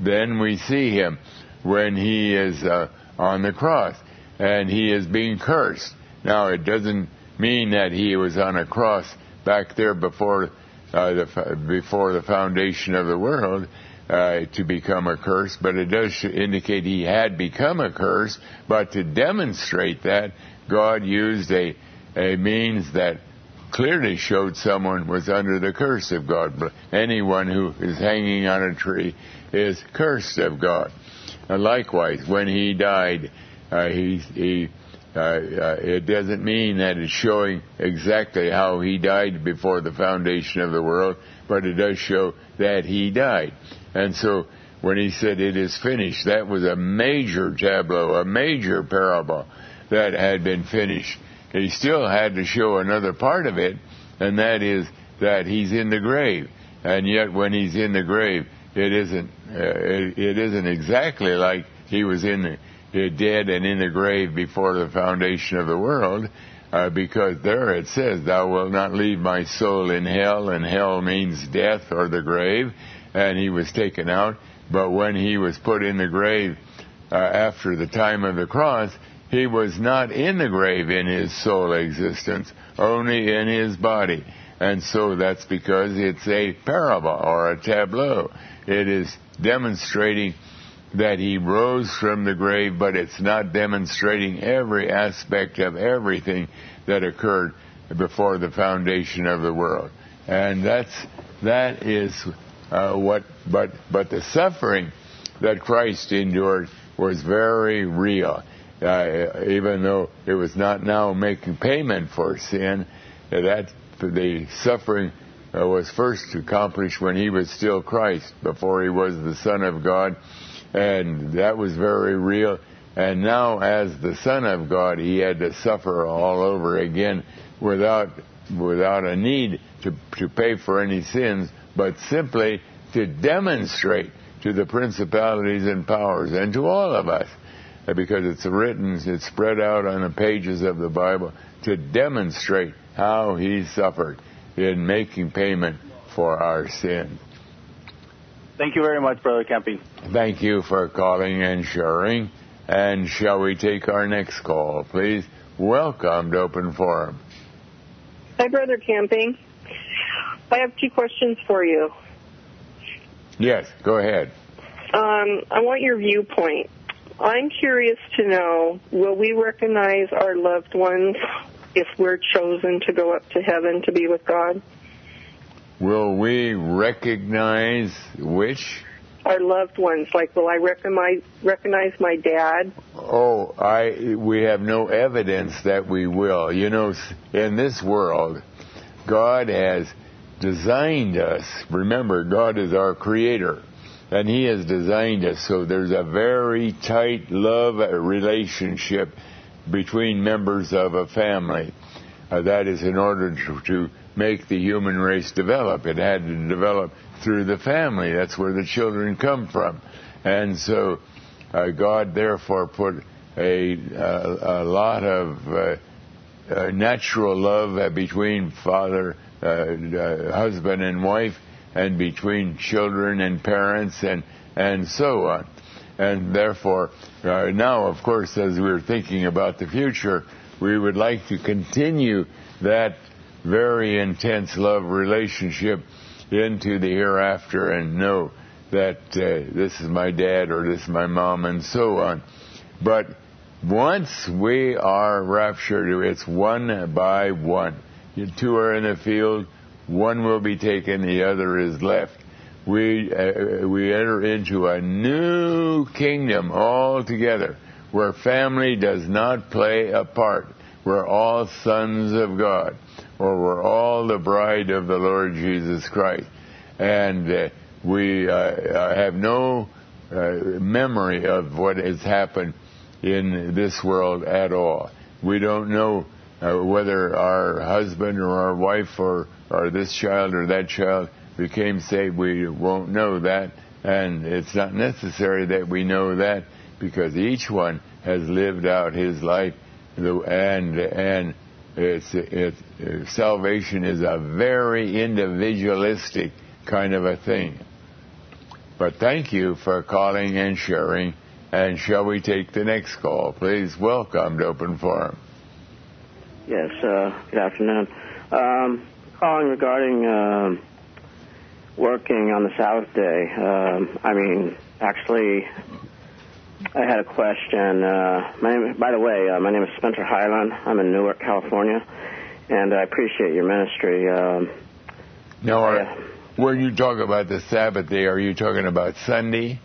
Then we see Him when He is uh, on the cross and He is being cursed. Now, it doesn't mean that he was on a cross back there before uh, the before the foundation of the world uh, to become a curse, but it does indicate he had become a curse. But to demonstrate that, God used a a means that clearly showed someone was under the curse of God. Anyone who is hanging on a tree is cursed of God. And likewise, when he died, uh, he he uh, uh, it doesn't mean that it's showing exactly how he died before the foundation of the world, but it does show that he died. And so when he said it is finished, that was a major tableau, a major parable that had been finished. He still had to show another part of it, and that is that he's in the grave. And yet, when he's in the grave, it isn't uh, it, it isn't exactly like he was in the, uh, dead and in the grave before the foundation of the world. Uh, because there it says, Thou wilt not leave my soul in hell, and hell means death or the grave, and he was taken out. But when he was put in the grave uh, after the time of the cross, he was not in the grave in his soul existence, only in his body. And so that's because it's a parable or a tableau. It is demonstrating that he rose from the grave, but it's not demonstrating every aspect of everything that occurred before the foundation of the world. And that's that is uh, what. But but the suffering that Christ endured was very real. Uh, even though it was not now making payment for sin, that the suffering uh, was first accomplished when he was still Christ, before he was the Son of God and that was very real. And now, as the Son of God, he had to suffer all over again without without a need to to pay for any sins, but simply to demonstrate to the principalities and powers and to all of us, because it's written, it's spread out on the pages of the Bible to demonstrate how he suffered in making payment for our sin. Thank you very much, Brother Camping. Thank you for calling and sharing. And shall we take our next call, please? Welcome to Open Forum. Hi, Brother Camping. I have two questions for you. Yes, go ahead. Um, I want your viewpoint. I'm curious to know will we recognize our loved ones if we're chosen to go up to heaven to be with God? Will we recognize which? Our loved ones. Like, will I recognize recognize my dad? Oh, I. We have no evidence that we will. You know, in this world, God has designed us. Remember, God is our creator. And He has designed us so there's a very tight love relationship between members of a family. Uh, that is in order to, to make the human race develop. It had to develop through the family. That's where the children come from. And so uh, God therefore put a, a, a lot of uh, uh, natural love uh, between father, uh, uh, Uh, uh, husband and wife, and between children and parents, and, and so on. And therefore, uh, now, of course, as we're thinking about the future, we would like to continue that very intense love relationship into the hereafter and know that uh, this is my dad or this is my mom and so on. But once we are raptured, it's one by one. Two are in the field, one will be taken, the other is left. We, uh, we enter into a new kingdom altogether where family does not play a part. We're all sons of God or we're all the bride of the Lord Jesus Christ. And uh, we uh, uh, have no uh, memory of what has happened in this world at all. We don't know uh, whether our husband or our wife or, or this child or that child became saved. We won't know that. And it's not necessary that we know that because each one has lived out his life and, and it's, it's, salvation is a very individualistic kind of a thing. But thank you for calling and sharing. And shall we take the next call, please? Welcome to Open Forum. Yes, uh, good afternoon. Um, calling regarding uh, working on the Sabbath day. Um, I mean, actually, I had a question. Uh, my name, by the way, uh, my name is Spencer Highland. I'm in Newark, California, and I appreciate your ministry. Um, now, are, when you talk about the Sabbath day, are you talking about Sunday?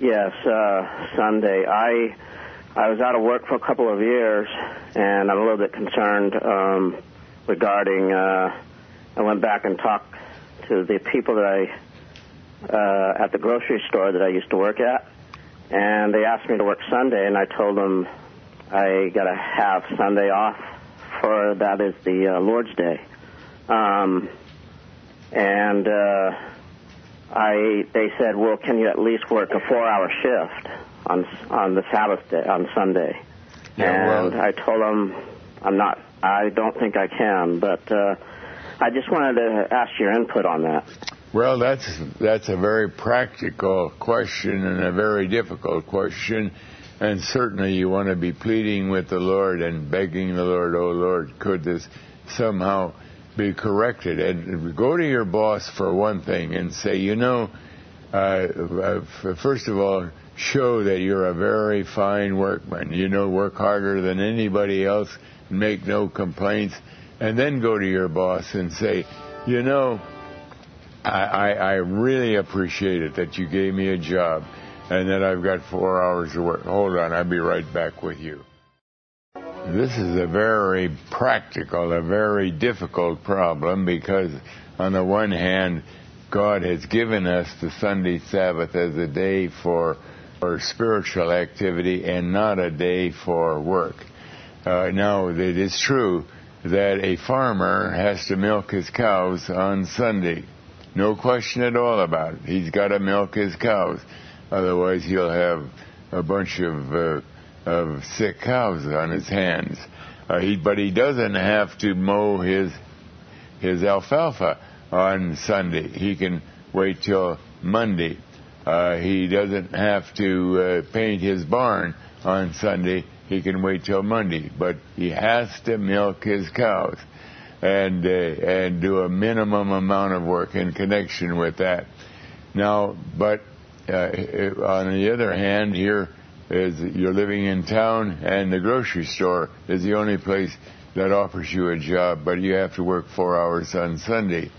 Yes, uh, Sunday. I I was out of work for a couple of years, and I'm a little bit concerned um, regarding. Uh, I went back and talked to the people that I uh, at the grocery store that I used to work at and they asked me to work Sunday, and I told them I got to have Sunday off for that is the uh, Lord's Day. Um, and uh, I, they said, well, can you at least work a four-hour shift on on the Sabbath day, on Sunday? Yeah, and well- I told him I'm not. I don't think I can, but uh, I just wanted to ask your input on that. Well, that's that's a very practical question and a very difficult question, and certainly you want to be pleading with the Lord and begging the Lord, "Oh Lord, could this somehow be corrected?" And go to your boss for one thing and say, "You know, uh, uh, first of all, show that you're a very fine workman. You know, work harder than anybody else, make no complaints, and then go to your boss and say, you know." I, I, I really appreciate it that you gave me a job and that I've got four hours of work. Hold on, I'll be right back with you. This is a very practical, a very difficult problem because, on the one hand, God has given us the Sunday Sabbath as a day for, for spiritual activity and not a day for work. Uh, now, it is true that a farmer has to milk his cows on Sunday. No question at all about it. He's got to milk his cows. Otherwise, he'll have a bunch of, uh, of sick cows on his hands. Uh, he, but he doesn't have to mow his, his alfalfa on Sunday. He can wait till Monday. Uh, he doesn't have to uh, paint his barn on Sunday. He can wait till Monday. But he has to milk his cows and uh, and do a minimum amount of work in connection with that. Now, but uh, on the other hand, here is you're living in town, and the grocery store is the only place that offers you a job, but you have to work four hours on Sunday.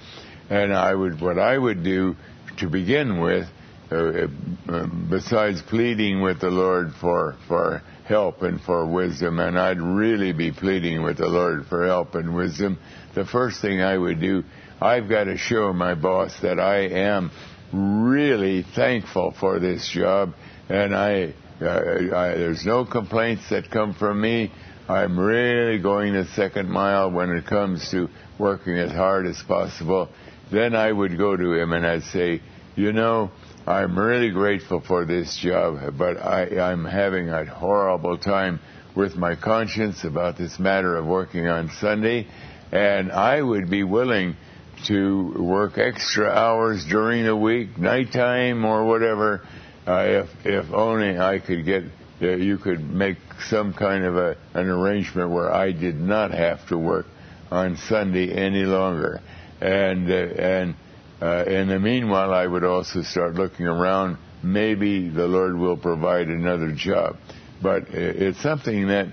And I would, what I would do to begin with, uh, uh, besides pleading with the Lord for for help and for wisdom, and I'd really be pleading with the Lord for help and wisdom. The first thing I would do, I've got to show my boss that I am really thankful for this job, and I, uh, I there's no complaints that come from me. I'm really going the second mile when it comes to working as hard as possible. Then I would go to him and I'd say, you know, I'm really grateful for this job, but I, I'm having a horrible time with my conscience about this matter of working on Sunday, and I would be willing to work extra hours during the week, nighttime or whatever, uh, if if only I could get uh, you could make some kind of a, an arrangement where I did not have to work on Sunday any longer, and uh, and uh, in the meanwhile, I would also start looking around. Maybe the Lord will provide another job, but it's something that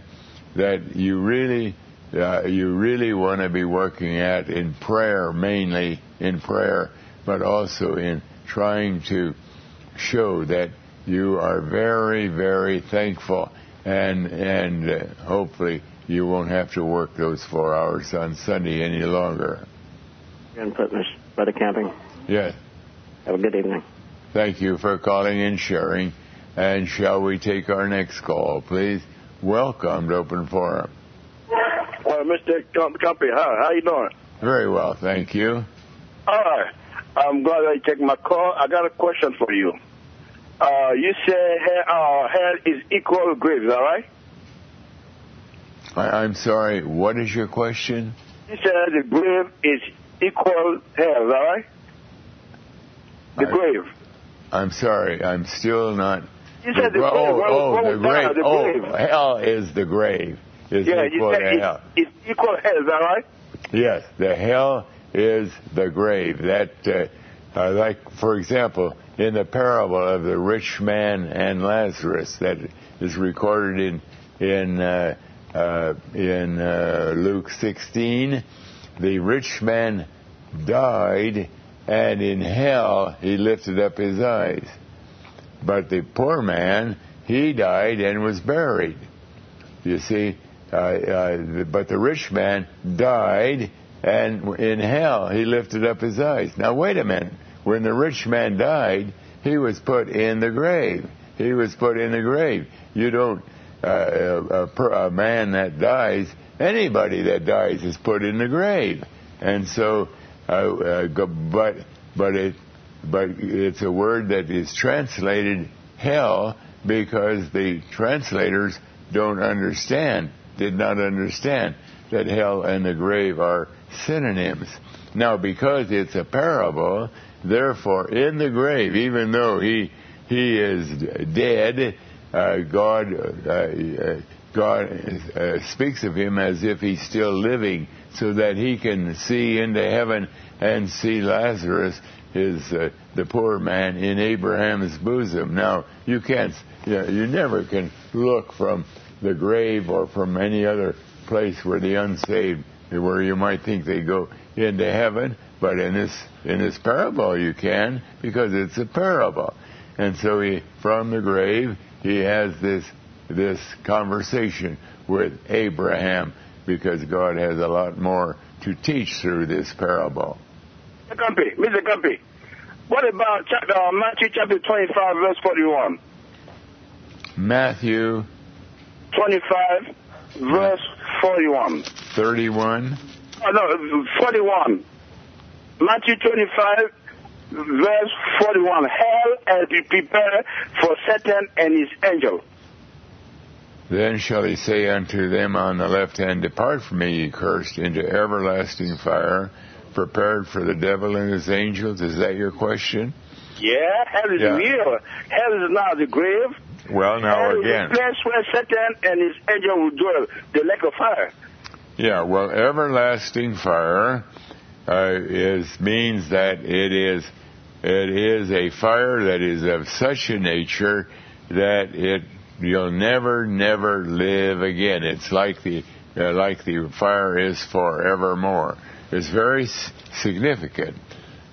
that you really uh, you really want to be working at in prayer, mainly in prayer, but also in trying to show that you are very, very thankful, and and uh, hopefully you won't have to work those four hours on Sunday any longer. Input, Mr. Brother Camping. Yes. Have a good evening. Thank you for calling and sharing. And shall we take our next call, please? Welcome to Open Forum. Uh, Mr. Camping, hi, how you doing? Very well, thank you. All right. I'm glad that you take my call. I got a question for you. Uh, you say hell, uh, hell is equal to grave, is that right? I, I'm sorry, what is your question? You said the grave is equal hell, is that right? The I- grave. I'm sorry, I'm still not. You said the gra- grave. oh, oh, what the grave. The oh, grave. hell is the grave. Is yeah, you equal said to hell. it's equal hell, is that right? Yes, the hell is the grave. That, uh, uh, like, for example, in the parable of the rich man and Lazarus, that is recorded in in uh, uh, in uh, Luke 16, the rich man died, and in hell he lifted up his eyes. But the poor man, he died and was buried. You see, uh, uh, but the rich man died, and in hell he lifted up his eyes. Now, wait a minute. When the rich man died, he was put in the grave. He was put in the grave. You don't, uh, a, a, a man that dies, anybody that dies is put in the grave. and so, uh, uh, but but it but it's a word that is translated hell because the translators don't understand, did not understand that hell and the grave are synonyms. Now, because it's a parable, therefore, in the grave, even though he he is dead, uh, God uh, uh, God uh, speaks of him as if he's still living, so that he can see into heaven and see Lazarus, his uh, the poor man in Abraham's bosom. Now, you can't, you, know, you never can look from the grave or from any other place where the unsaved, where you might think they go into heaven, but in this in this parable you can because it's a parable. And so he, from the grave, he has this this conversation with Abraham because God has a lot more to teach through this parable. Mr. Camping, Mr. Camping, what about chapter, uh, Matthew chapter 25, verse 41? Matthew 25, verse 41. 31. Oh, no, 41. Matthew 25, verse 41. Hell has been prepared for Satan and his angel. Then shall he say unto them on the left hand, Depart from me, ye cursed, into everlasting fire, prepared for the devil and his angels. Is that your question? Yeah, hell is Yeah. real. Hell is not the grave. Well, now hell again. is the place where Satan and his angel will dwell, the lake of fire. Yeah, well, everlasting fire uh, is means that it is it is a fire that is of such a nature that it you'll never never live again. It's like the uh, like the fire is forevermore. It's very significant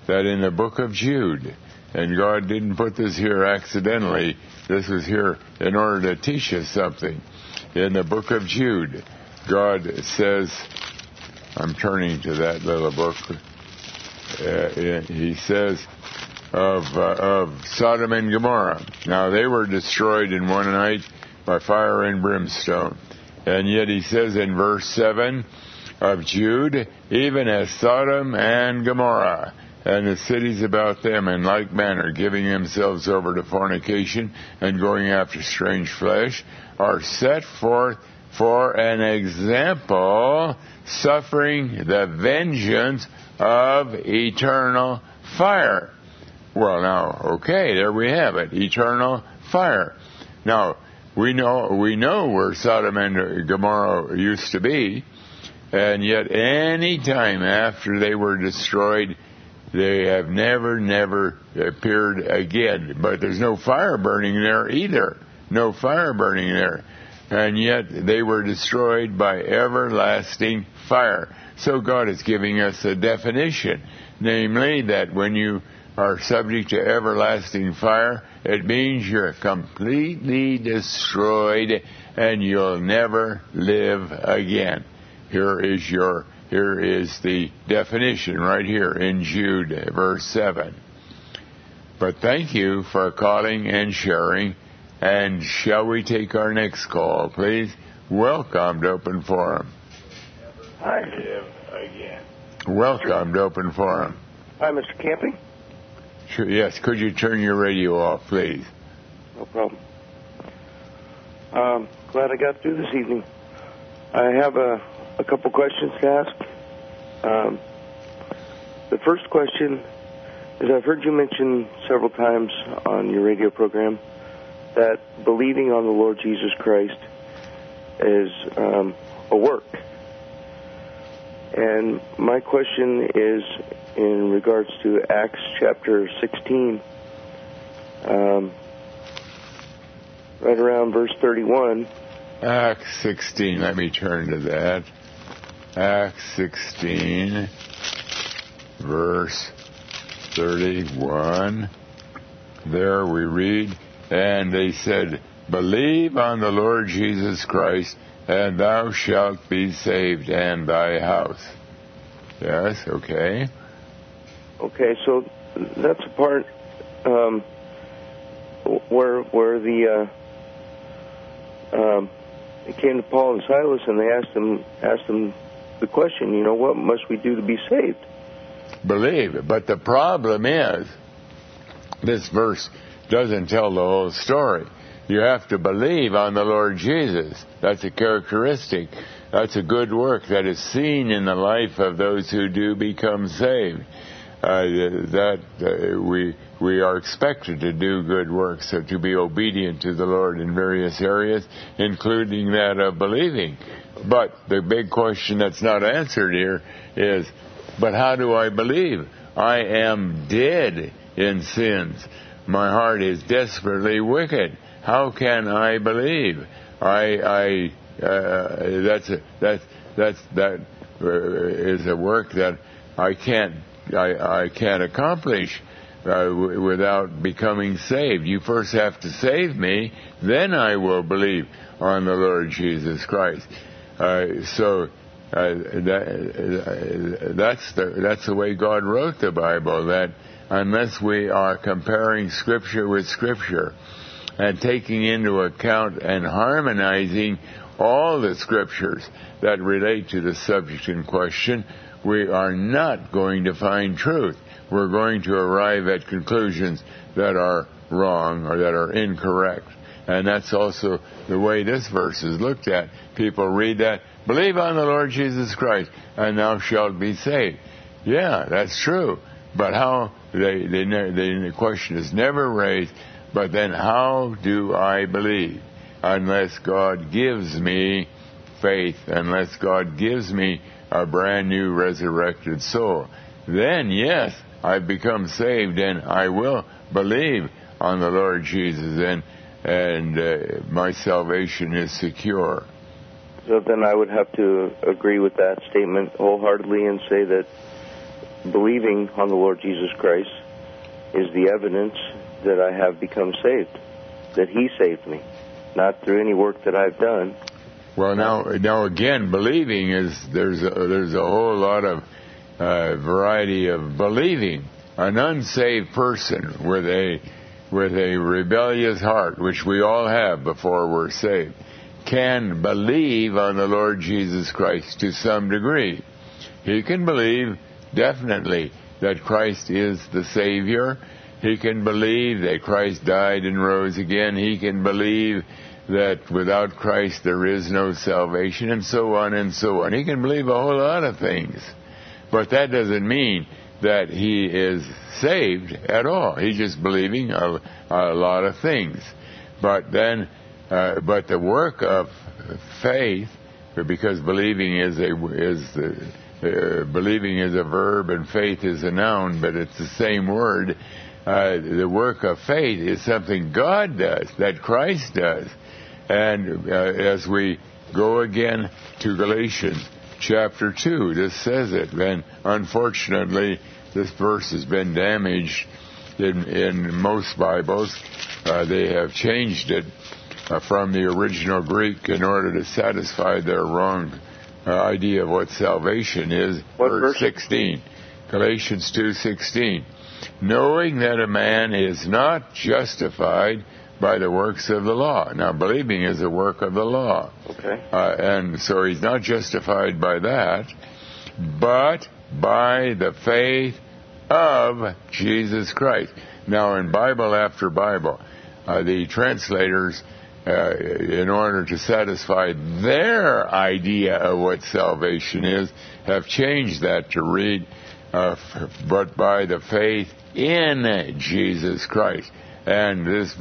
that in the book of Jude, and God didn't put this here accidentally. This was here in order to teach us something. In the book of Jude, God says, I'm turning to that little book. Uh, he says of uh, of Sodom and Gomorrah. Now they were destroyed in one night by fire and brimstone, and yet he says in verse seven of Jude, even as Sodom and Gomorrah and the cities about them in like manner, giving themselves over to fornication and going after strange flesh, are set forth for an example, suffering the vengeance of eternal fire. Well, now, okay, there we have it, eternal fire. Now, we know we know where Sodom and Gomorrah used to be, and yet any time after they were destroyed, they have never, never appeared again. But there's no fire burning there either. No fire burning there. And yet they were destroyed by everlasting fire. So God is giving us a definition. Namely, that when you are subject to everlasting fire, it means you're completely destroyed and you'll never live again. Here is your here is the definition right here in Jude verse 7. But thank you for calling and sharing. And shall we take our next call, please? Welcome to Open Forum. Hi. Again. Welcome to Open Forum. Hi, Mr. Camping. Yes, could you turn your radio off, please? No problem. Um, glad I got through this evening. I have a, a couple questions to ask. Um, the first question is I've heard you mention several times on your radio program that believing on the Lord Jesus Christ is um, a work. And my question is in regards to Acts chapter 16, um, right around verse 31. Acts 16, let me turn to that. Acts 16, verse 31. There we read, And they said, Believe on the Lord Jesus Christ, and thou shalt be saved, and thy house. Yes, okay. Okay, so that's a part um, where where the uh, um, they came to Paul and Silas and they asked them asked them the question, you know, what must we do to be saved? Believe. But the problem is, this verse doesn't tell the whole story. You have to believe on the Lord Jesus. That's a characteristic. That's a good work that is seen in the life of those who do become saved. Uh, that uh, we we are expected to do good works, so to be obedient to the Lord in various areas, including that of believing. But the big question that's not answered here is, but how do I believe? I am dead in sins. My heart is desperately wicked. How can I believe? I, I, uh, that's a, that's that's that uh, a work that I can't I, I can't accomplish uh, w- without becoming saved. You first have to save me, then I will believe on the Lord Jesus Christ. Uh, so uh, that, uh, that's the that's the way God wrote the Bible. That unless we are comparing Scripture with Scripture and taking into account and harmonizing all the Scriptures that relate to the subject in question, we are not going to find truth. We're going to arrive at conclusions that are wrong or that are incorrect. And that's also the way this verse is looked at. People read that, believe on the Lord Jesus Christ, and thou shalt be saved. Yeah, that's true. But how, they, they, they, the question is never raised, but then how do I believe? Unless God gives me faith, unless God gives me a brand new resurrected soul. Then, yes, I've become saved and I will believe on the Lord Jesus and, and uh, my salvation is secure. So then I would have to agree with that statement wholeheartedly and say that believing on the Lord Jesus Christ is the evidence that I have become saved, that He saved me, not through any work that I've done. Well, now, now again, believing is there's a, there's a whole lot of uh, variety of believing. An unsaved person with a with a rebellious heart, which we all have before we're saved, can believe on the Lord Jesus Christ to some degree. He can believe definitely that Christ is the Savior. He can believe that Christ died and rose again. He can believe that without Christ there is no salvation, and so on and so on. He can believe a whole lot of things. But that doesn't mean that he is saved at all. He's just believing a, a lot of things. But then, uh, but the work of faith, because believing is a is the, uh, believing is a verb and faith is a noun, but it's the same word. Uh, the work of faith is something God does, that Christ does. And uh, as we go again to Galatians chapter 2, this says it. And unfortunately, this verse has been damaged in, in most Bibles. Uh, they have changed it uh, from the original Greek in order to satisfy their wrong uh, idea of what salvation is. What verse verse? 16. Galatians 2:16. Knowing that a man is not justified by the works of the law. Now, believing is a work of the law. Okay. Uh, and so he's not justified by that, but by the faith of Jesus Christ. Now, in Bible after Bible, uh, the translators, uh, in order to satisfy their idea of what salvation is, have changed that to read, uh, f- but by the faith in Jesus Christ. And this,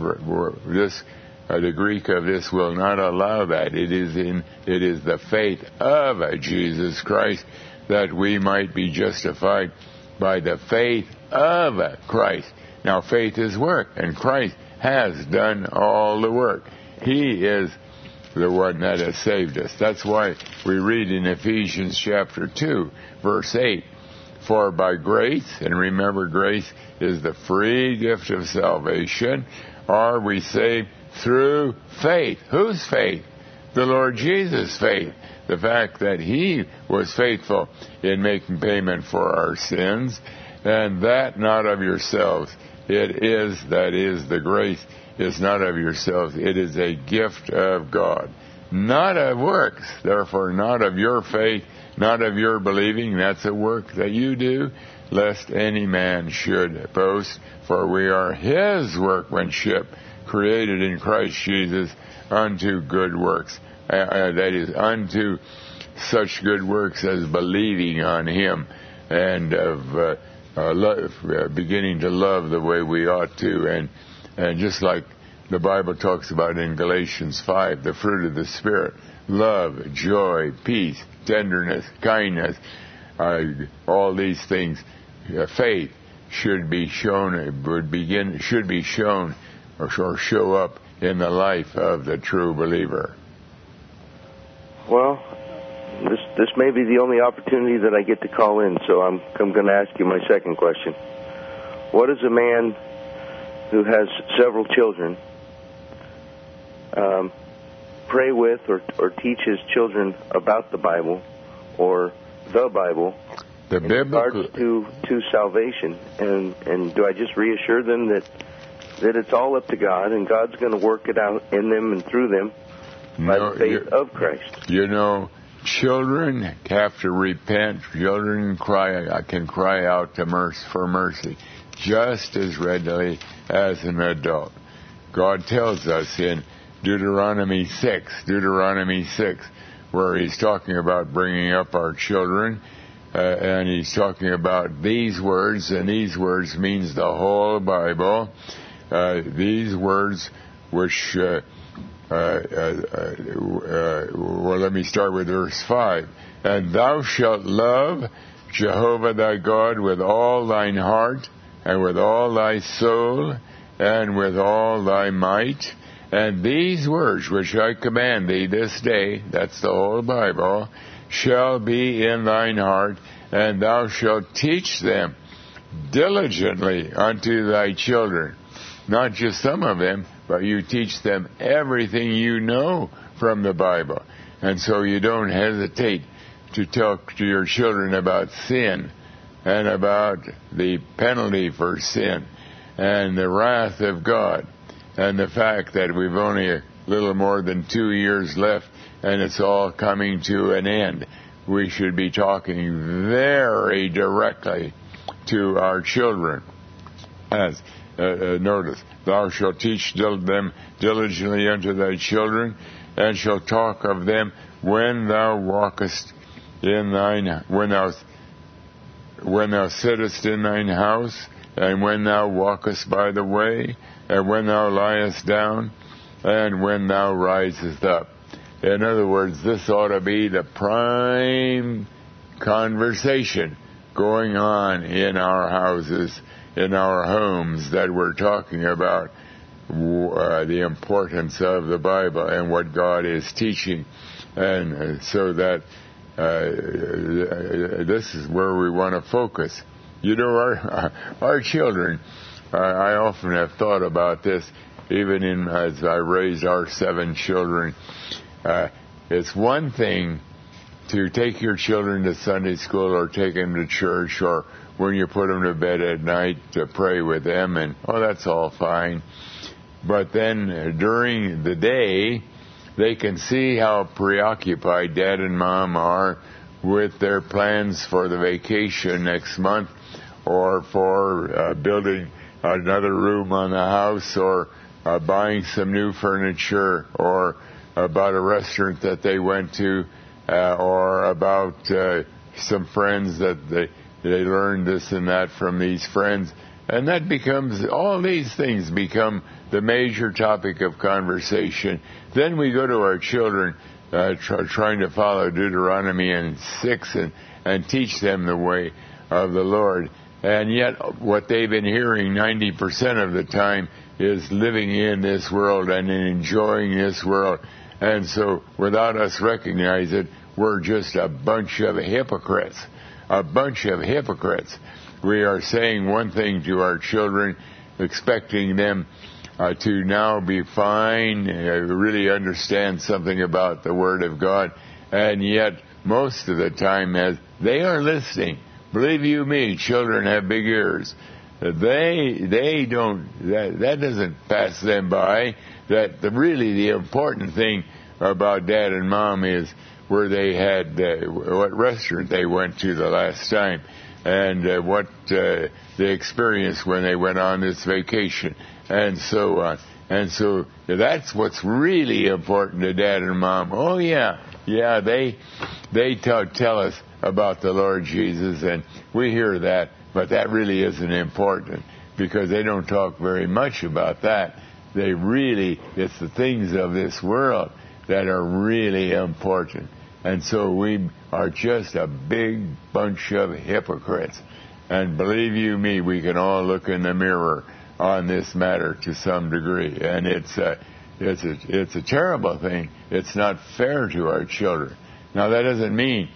this, uh, the Greek of this will not allow that. It is in, it is the faith of Jesus Christ that we might be justified by the faith of Christ. Now, faith is work, and Christ has done all the work. He is the one that has saved us. That's why we read in Ephesians chapter 2, verse 8, For by grace, and remember grace is the free gift of salvation, are we saved through faith. Whose faith? The Lord Jesus' faith. The fact that He was faithful in making payment for our sins, and that not of yourselves. It is, that is, the grace is not of yourselves. It is a gift of God. not of works. Therefore, not of your faith, not of your believing. That's a work that you do, lest any man should boast. For we are his workmanship, created in Christ Jesus unto good works. Uh, uh, that is, unto such good works as believing on him and of uh, uh, love, uh, beginning to love the way we ought to. And, and just like the Bible talks about in Galatians 5, the fruit of the Spirit love, joy, peace, tenderness, kindness, uh, all these things, uh, faith should be shown, would begin, should be shown or, show up in the life of the true believer. Well, this this may be the only opportunity that I get to call in, so I'm I'm going to ask you my second question. What is a man who has several children um, pray with or or teach his children about the Bible or the Bible the in biblical regards to to salvation? And and do I just reassure them that that it's all up to God and God's going to work it out in them and through them by No, the faith of Christ? You know, children have to repent. Children cry I can cry out to mercy for mercy just as readily as an adult. God tells us in Deuteronomy 6, Deuteronomy 6, where he's talking about bringing up our children, uh, and he's talking about these words, and these words means the whole Bible. Uh, these words which uh, uh, uh, uh, well, let me start with verse 5. And thou shalt love Jehovah thy God with all thine heart, and with all thy soul, and with all thy might. And these words which I command thee this day, that's the whole Bible, shall be in thine heart, and thou shalt teach them diligently unto thy children. Not just some of them, but you teach them everything you know from the Bible. And so you don't hesitate to talk to your children about sin and about the penalty for sin and the wrath of God and the fact that we've only a little more than two years left and it's all coming to an end. We should be talking very directly to our children. As uh, uh, notice, thou shalt teach them diligently unto thy children, and shalt talk of them when thou walkest in thine when thou when thou sittest in thine house, and when thou walkest by the way, and when thou liest down, and when thou risest up. In other words, this ought to be the prime conversation going on in our houses, in our homes, that we're talking about uh, the importance of the Bible and what God is teaching. And uh, so that uh, this is where we want to focus. You know, our, <laughs> our children, uh, I often have thought about this, even in as I raise our seven children. Uh, it's one thing to take your children to Sunday school or take them to church or when you put them to bed at night to pray with them and oh that's all fine but then during the day they can see how preoccupied dad and mom are with their plans for the vacation next month or for uh, building another room on the house or uh, buying some new furniture or about a restaurant that they went to uh, or about uh, some friends that they they learned this and that from these friends. And that becomes all these things become the major topic of conversation. Then we go to our children uh, try, trying to follow Deuteronomy and 6 and, and teach them the way of the Lord and yet what they've been hearing 90% of the time is living in this world and enjoying this world and so, without us recognizing it, we're just a bunch of hypocrites. A bunch of hypocrites. We are saying one thing to our children, expecting them uh, to now be fine, uh, really understand something about the Word of God, and yet most of the time, as they are listening, believe you me, children have big ears. They they don't that that doesn't pass them by. That the, really the important thing about dad and mom is where they had, uh, what restaurant they went to the last time, and uh, what uh, they experienced when they went on this vacation, and so on. And so that's what's really important to dad and mom. Oh yeah, yeah, they they tell, tell us about the Lord Jesus, and we hear that, but that really isn't important because they don't talk very much about that. They really, it's the things of this world that are really important. And so we are just a big bunch of hypocrites. And believe you me, we can all look in the mirror on this matter to some degree. And it's a, it's a, it's a terrible thing. It's not fair to our children. Now that doesn't mean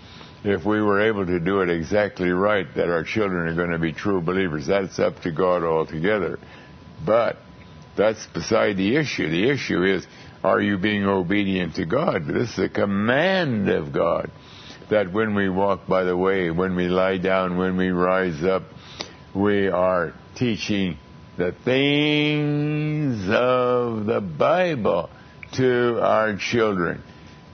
if we were able to do it exactly right that our children are going to be true believers. That's up to God altogether. But that's beside the issue. The issue is, are you being obedient to God? This is a command of God that when we walk by the way, when we lie down, when we rise up, we are teaching the things of the Bible to our children.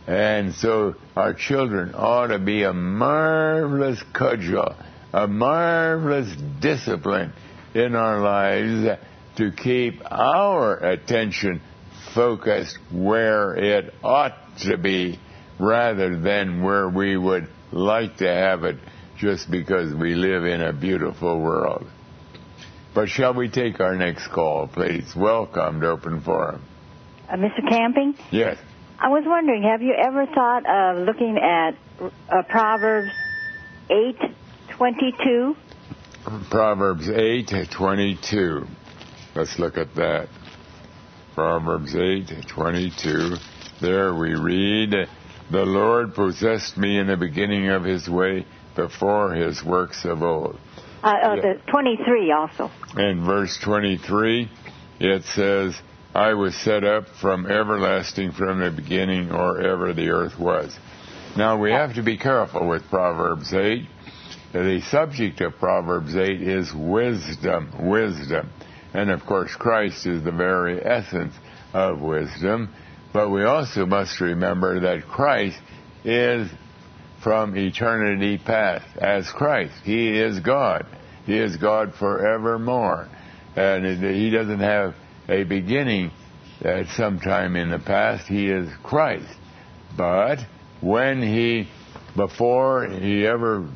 And so our children ought to be a marvelous cudgel, a marvelous discipline in our lives to keep our attention focused where it ought to be rather than where we would like to have it just because we live in a beautiful world. But shall we take our next call, please? Welcome to Open Forum. Uh, Mr. Camping? Yes. I was wondering, have you ever thought of looking at uh, Proverbs 8:22? Proverbs 8:22. Let's look at that. Proverbs 8:22. There we read, "The Lord possessed me in the beginning of His way, before His works of old." Uh, uh, the 23 also. In verse 23, it says, I was set up from everlasting from the beginning or ever the earth was. Now we have to be careful with Proverbs 8. The subject of Proverbs 8 is wisdom, wisdom. And of course Christ is the very essence of wisdom. But we also must remember that Christ is from eternity past as Christ. He is God. He is God forevermore. And he doesn't have a beginning at some time in the past. He is Christ. But when he, before he ever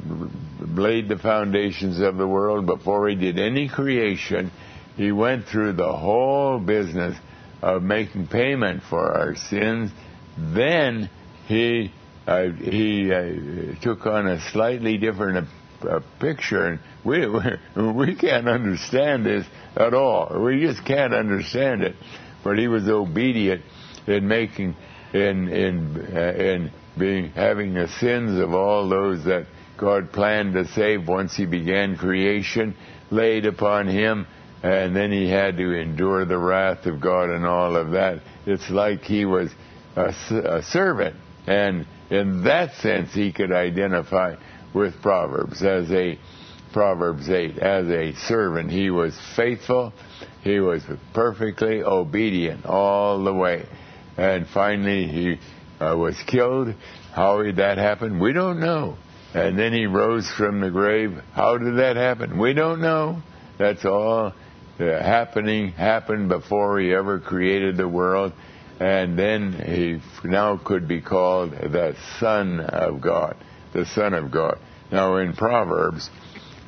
laid the foundations of the world, before he did any creation, he went through the whole business of making payment for our sins. Then he uh, he uh, took on a slightly different uh, picture, and we <laughs> we can't understand this at all. We just can't understand it. But he was obedient in making in in uh, in being having the sins of all those that God planned to save once he began creation laid upon him and then he had to endure the wrath of God and all of that. It's like he was a, a servant and in that sense he could identify with Proverbs as a Proverbs 8 as a servant. He was faithful. He was perfectly obedient all the way. And finally he uh, was killed. How did that happen? We don't know. And then he rose from the grave. How did that happen? We don't know. That's all uh, happening happened before he ever created the world. And then he now could be called the Son of God. The Son of God. Now in Proverbs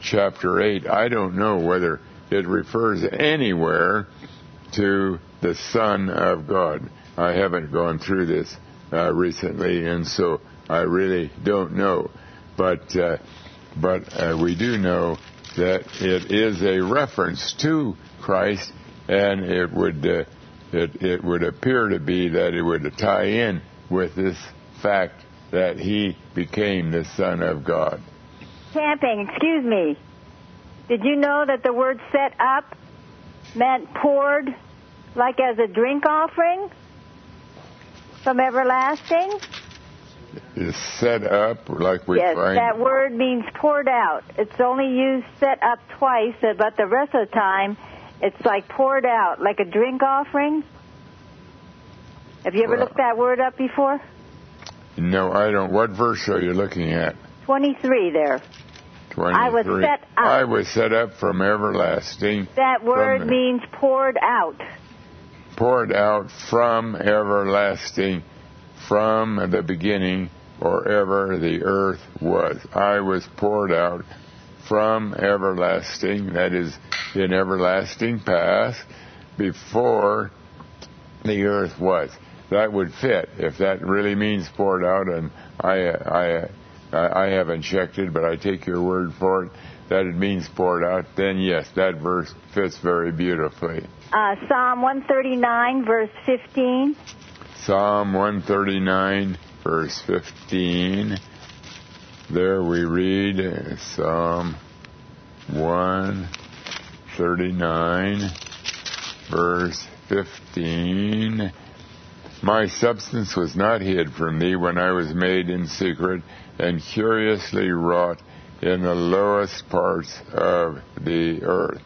chapter 8, I don't know whether it refers anywhere to the Son of God. I haven't gone through this uh, recently, and so I really don't know. But uh, but uh, we do know that it is a reference to Christ, and it would uh, it it would appear to be that it would tie in with this fact that he became the Son of God. Camping, excuse me. Did you know that the word set up meant poured like as a drink offering from everlasting? Is set up like we yes, that word means poured out. It's only used set up twice, uh, but the rest of the time it's like poured out, like a drink offering. Have you ever Well- looked that word up before? No, I don't. What verse are you looking at? 23 there. 23. I was set up. I was set up from everlasting. That word from, means poured out. poured out from everlasting, from the beginning, or ever the earth was. I was poured out from everlasting, that is, in everlasting past, before the earth was. That would fit if that really means poured out, and I, I, I, I haven't checked it, but I take your word for it that it means poured out. Then yes, that verse fits very beautifully. Uh, Psalm 139, verse 15. Psalm 139, verse 15. There we read uh, Psalm 139, verse 15. My substance was not hid from thee when I was made in secret and curiously wrought in the lowest parts of the earth.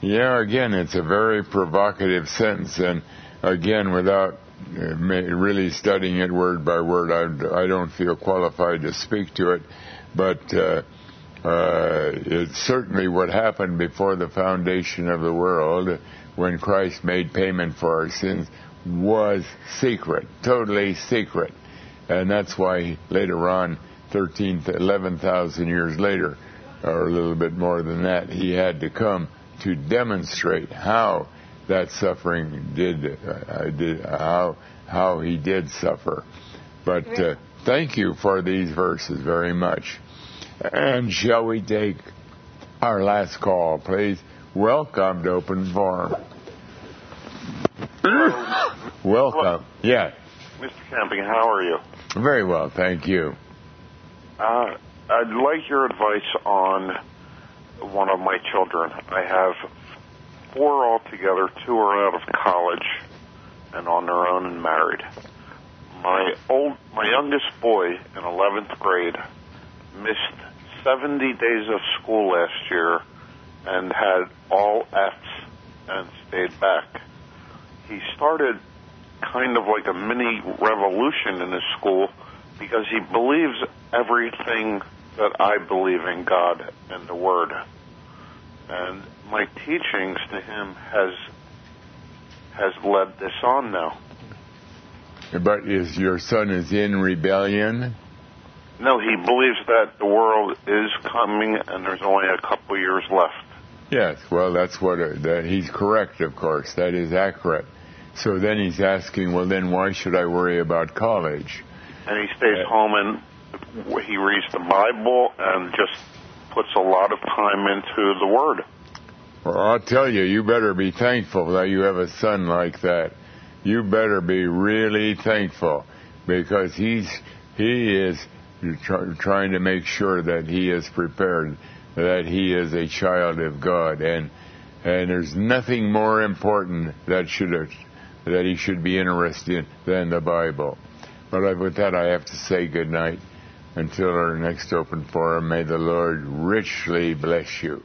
Yeah, again, it's a very provocative sentence, and again, without uh, really studying it word by word, I, I don't feel qualified to speak to it, but uh, uh, it's certainly what happened before the foundation of the world when Christ made payment for our sins was secret, totally secret. And that's why later on, 13, 11,000 years later, or a little bit more than that, he had to come to demonstrate how that suffering did, uh, did how how he did suffer. But uh, thank you for these verses very much. And shall we take our last call, please? Welcome to Open Forum. Welcome. Yeah, Mr. Camping, how are you? Very well, thank you. Uh, I'd like your advice on one of my children. I have four altogether. Two are out of college and on their own and married. My old, my youngest boy in 11th grade missed 70 days of school last year and had all F's and stayed back. He started kind of like a mini revolution in his school because he believes everything that I believe in God and the Word. And my teachings to him has has led this on now. But is your son is in rebellion? No, he believes that the world is coming and there's only a couple years left. Yes, well, that's what uh, that he's correct, of course. That is accurate. So then he's asking, well, then why should I worry about college? And he stays uh, home and he reads the Bible and just puts a lot of time into the Word. Well, I'll tell you, you better be thankful that you have a son like that. You better be really thankful because he's he is try, trying to make sure that he is prepared, that he is a child of God, and and there's nothing more important that should that he should be interested in than the Bible. But with that, I have to say good night until our next open forum. May the Lord richly bless you.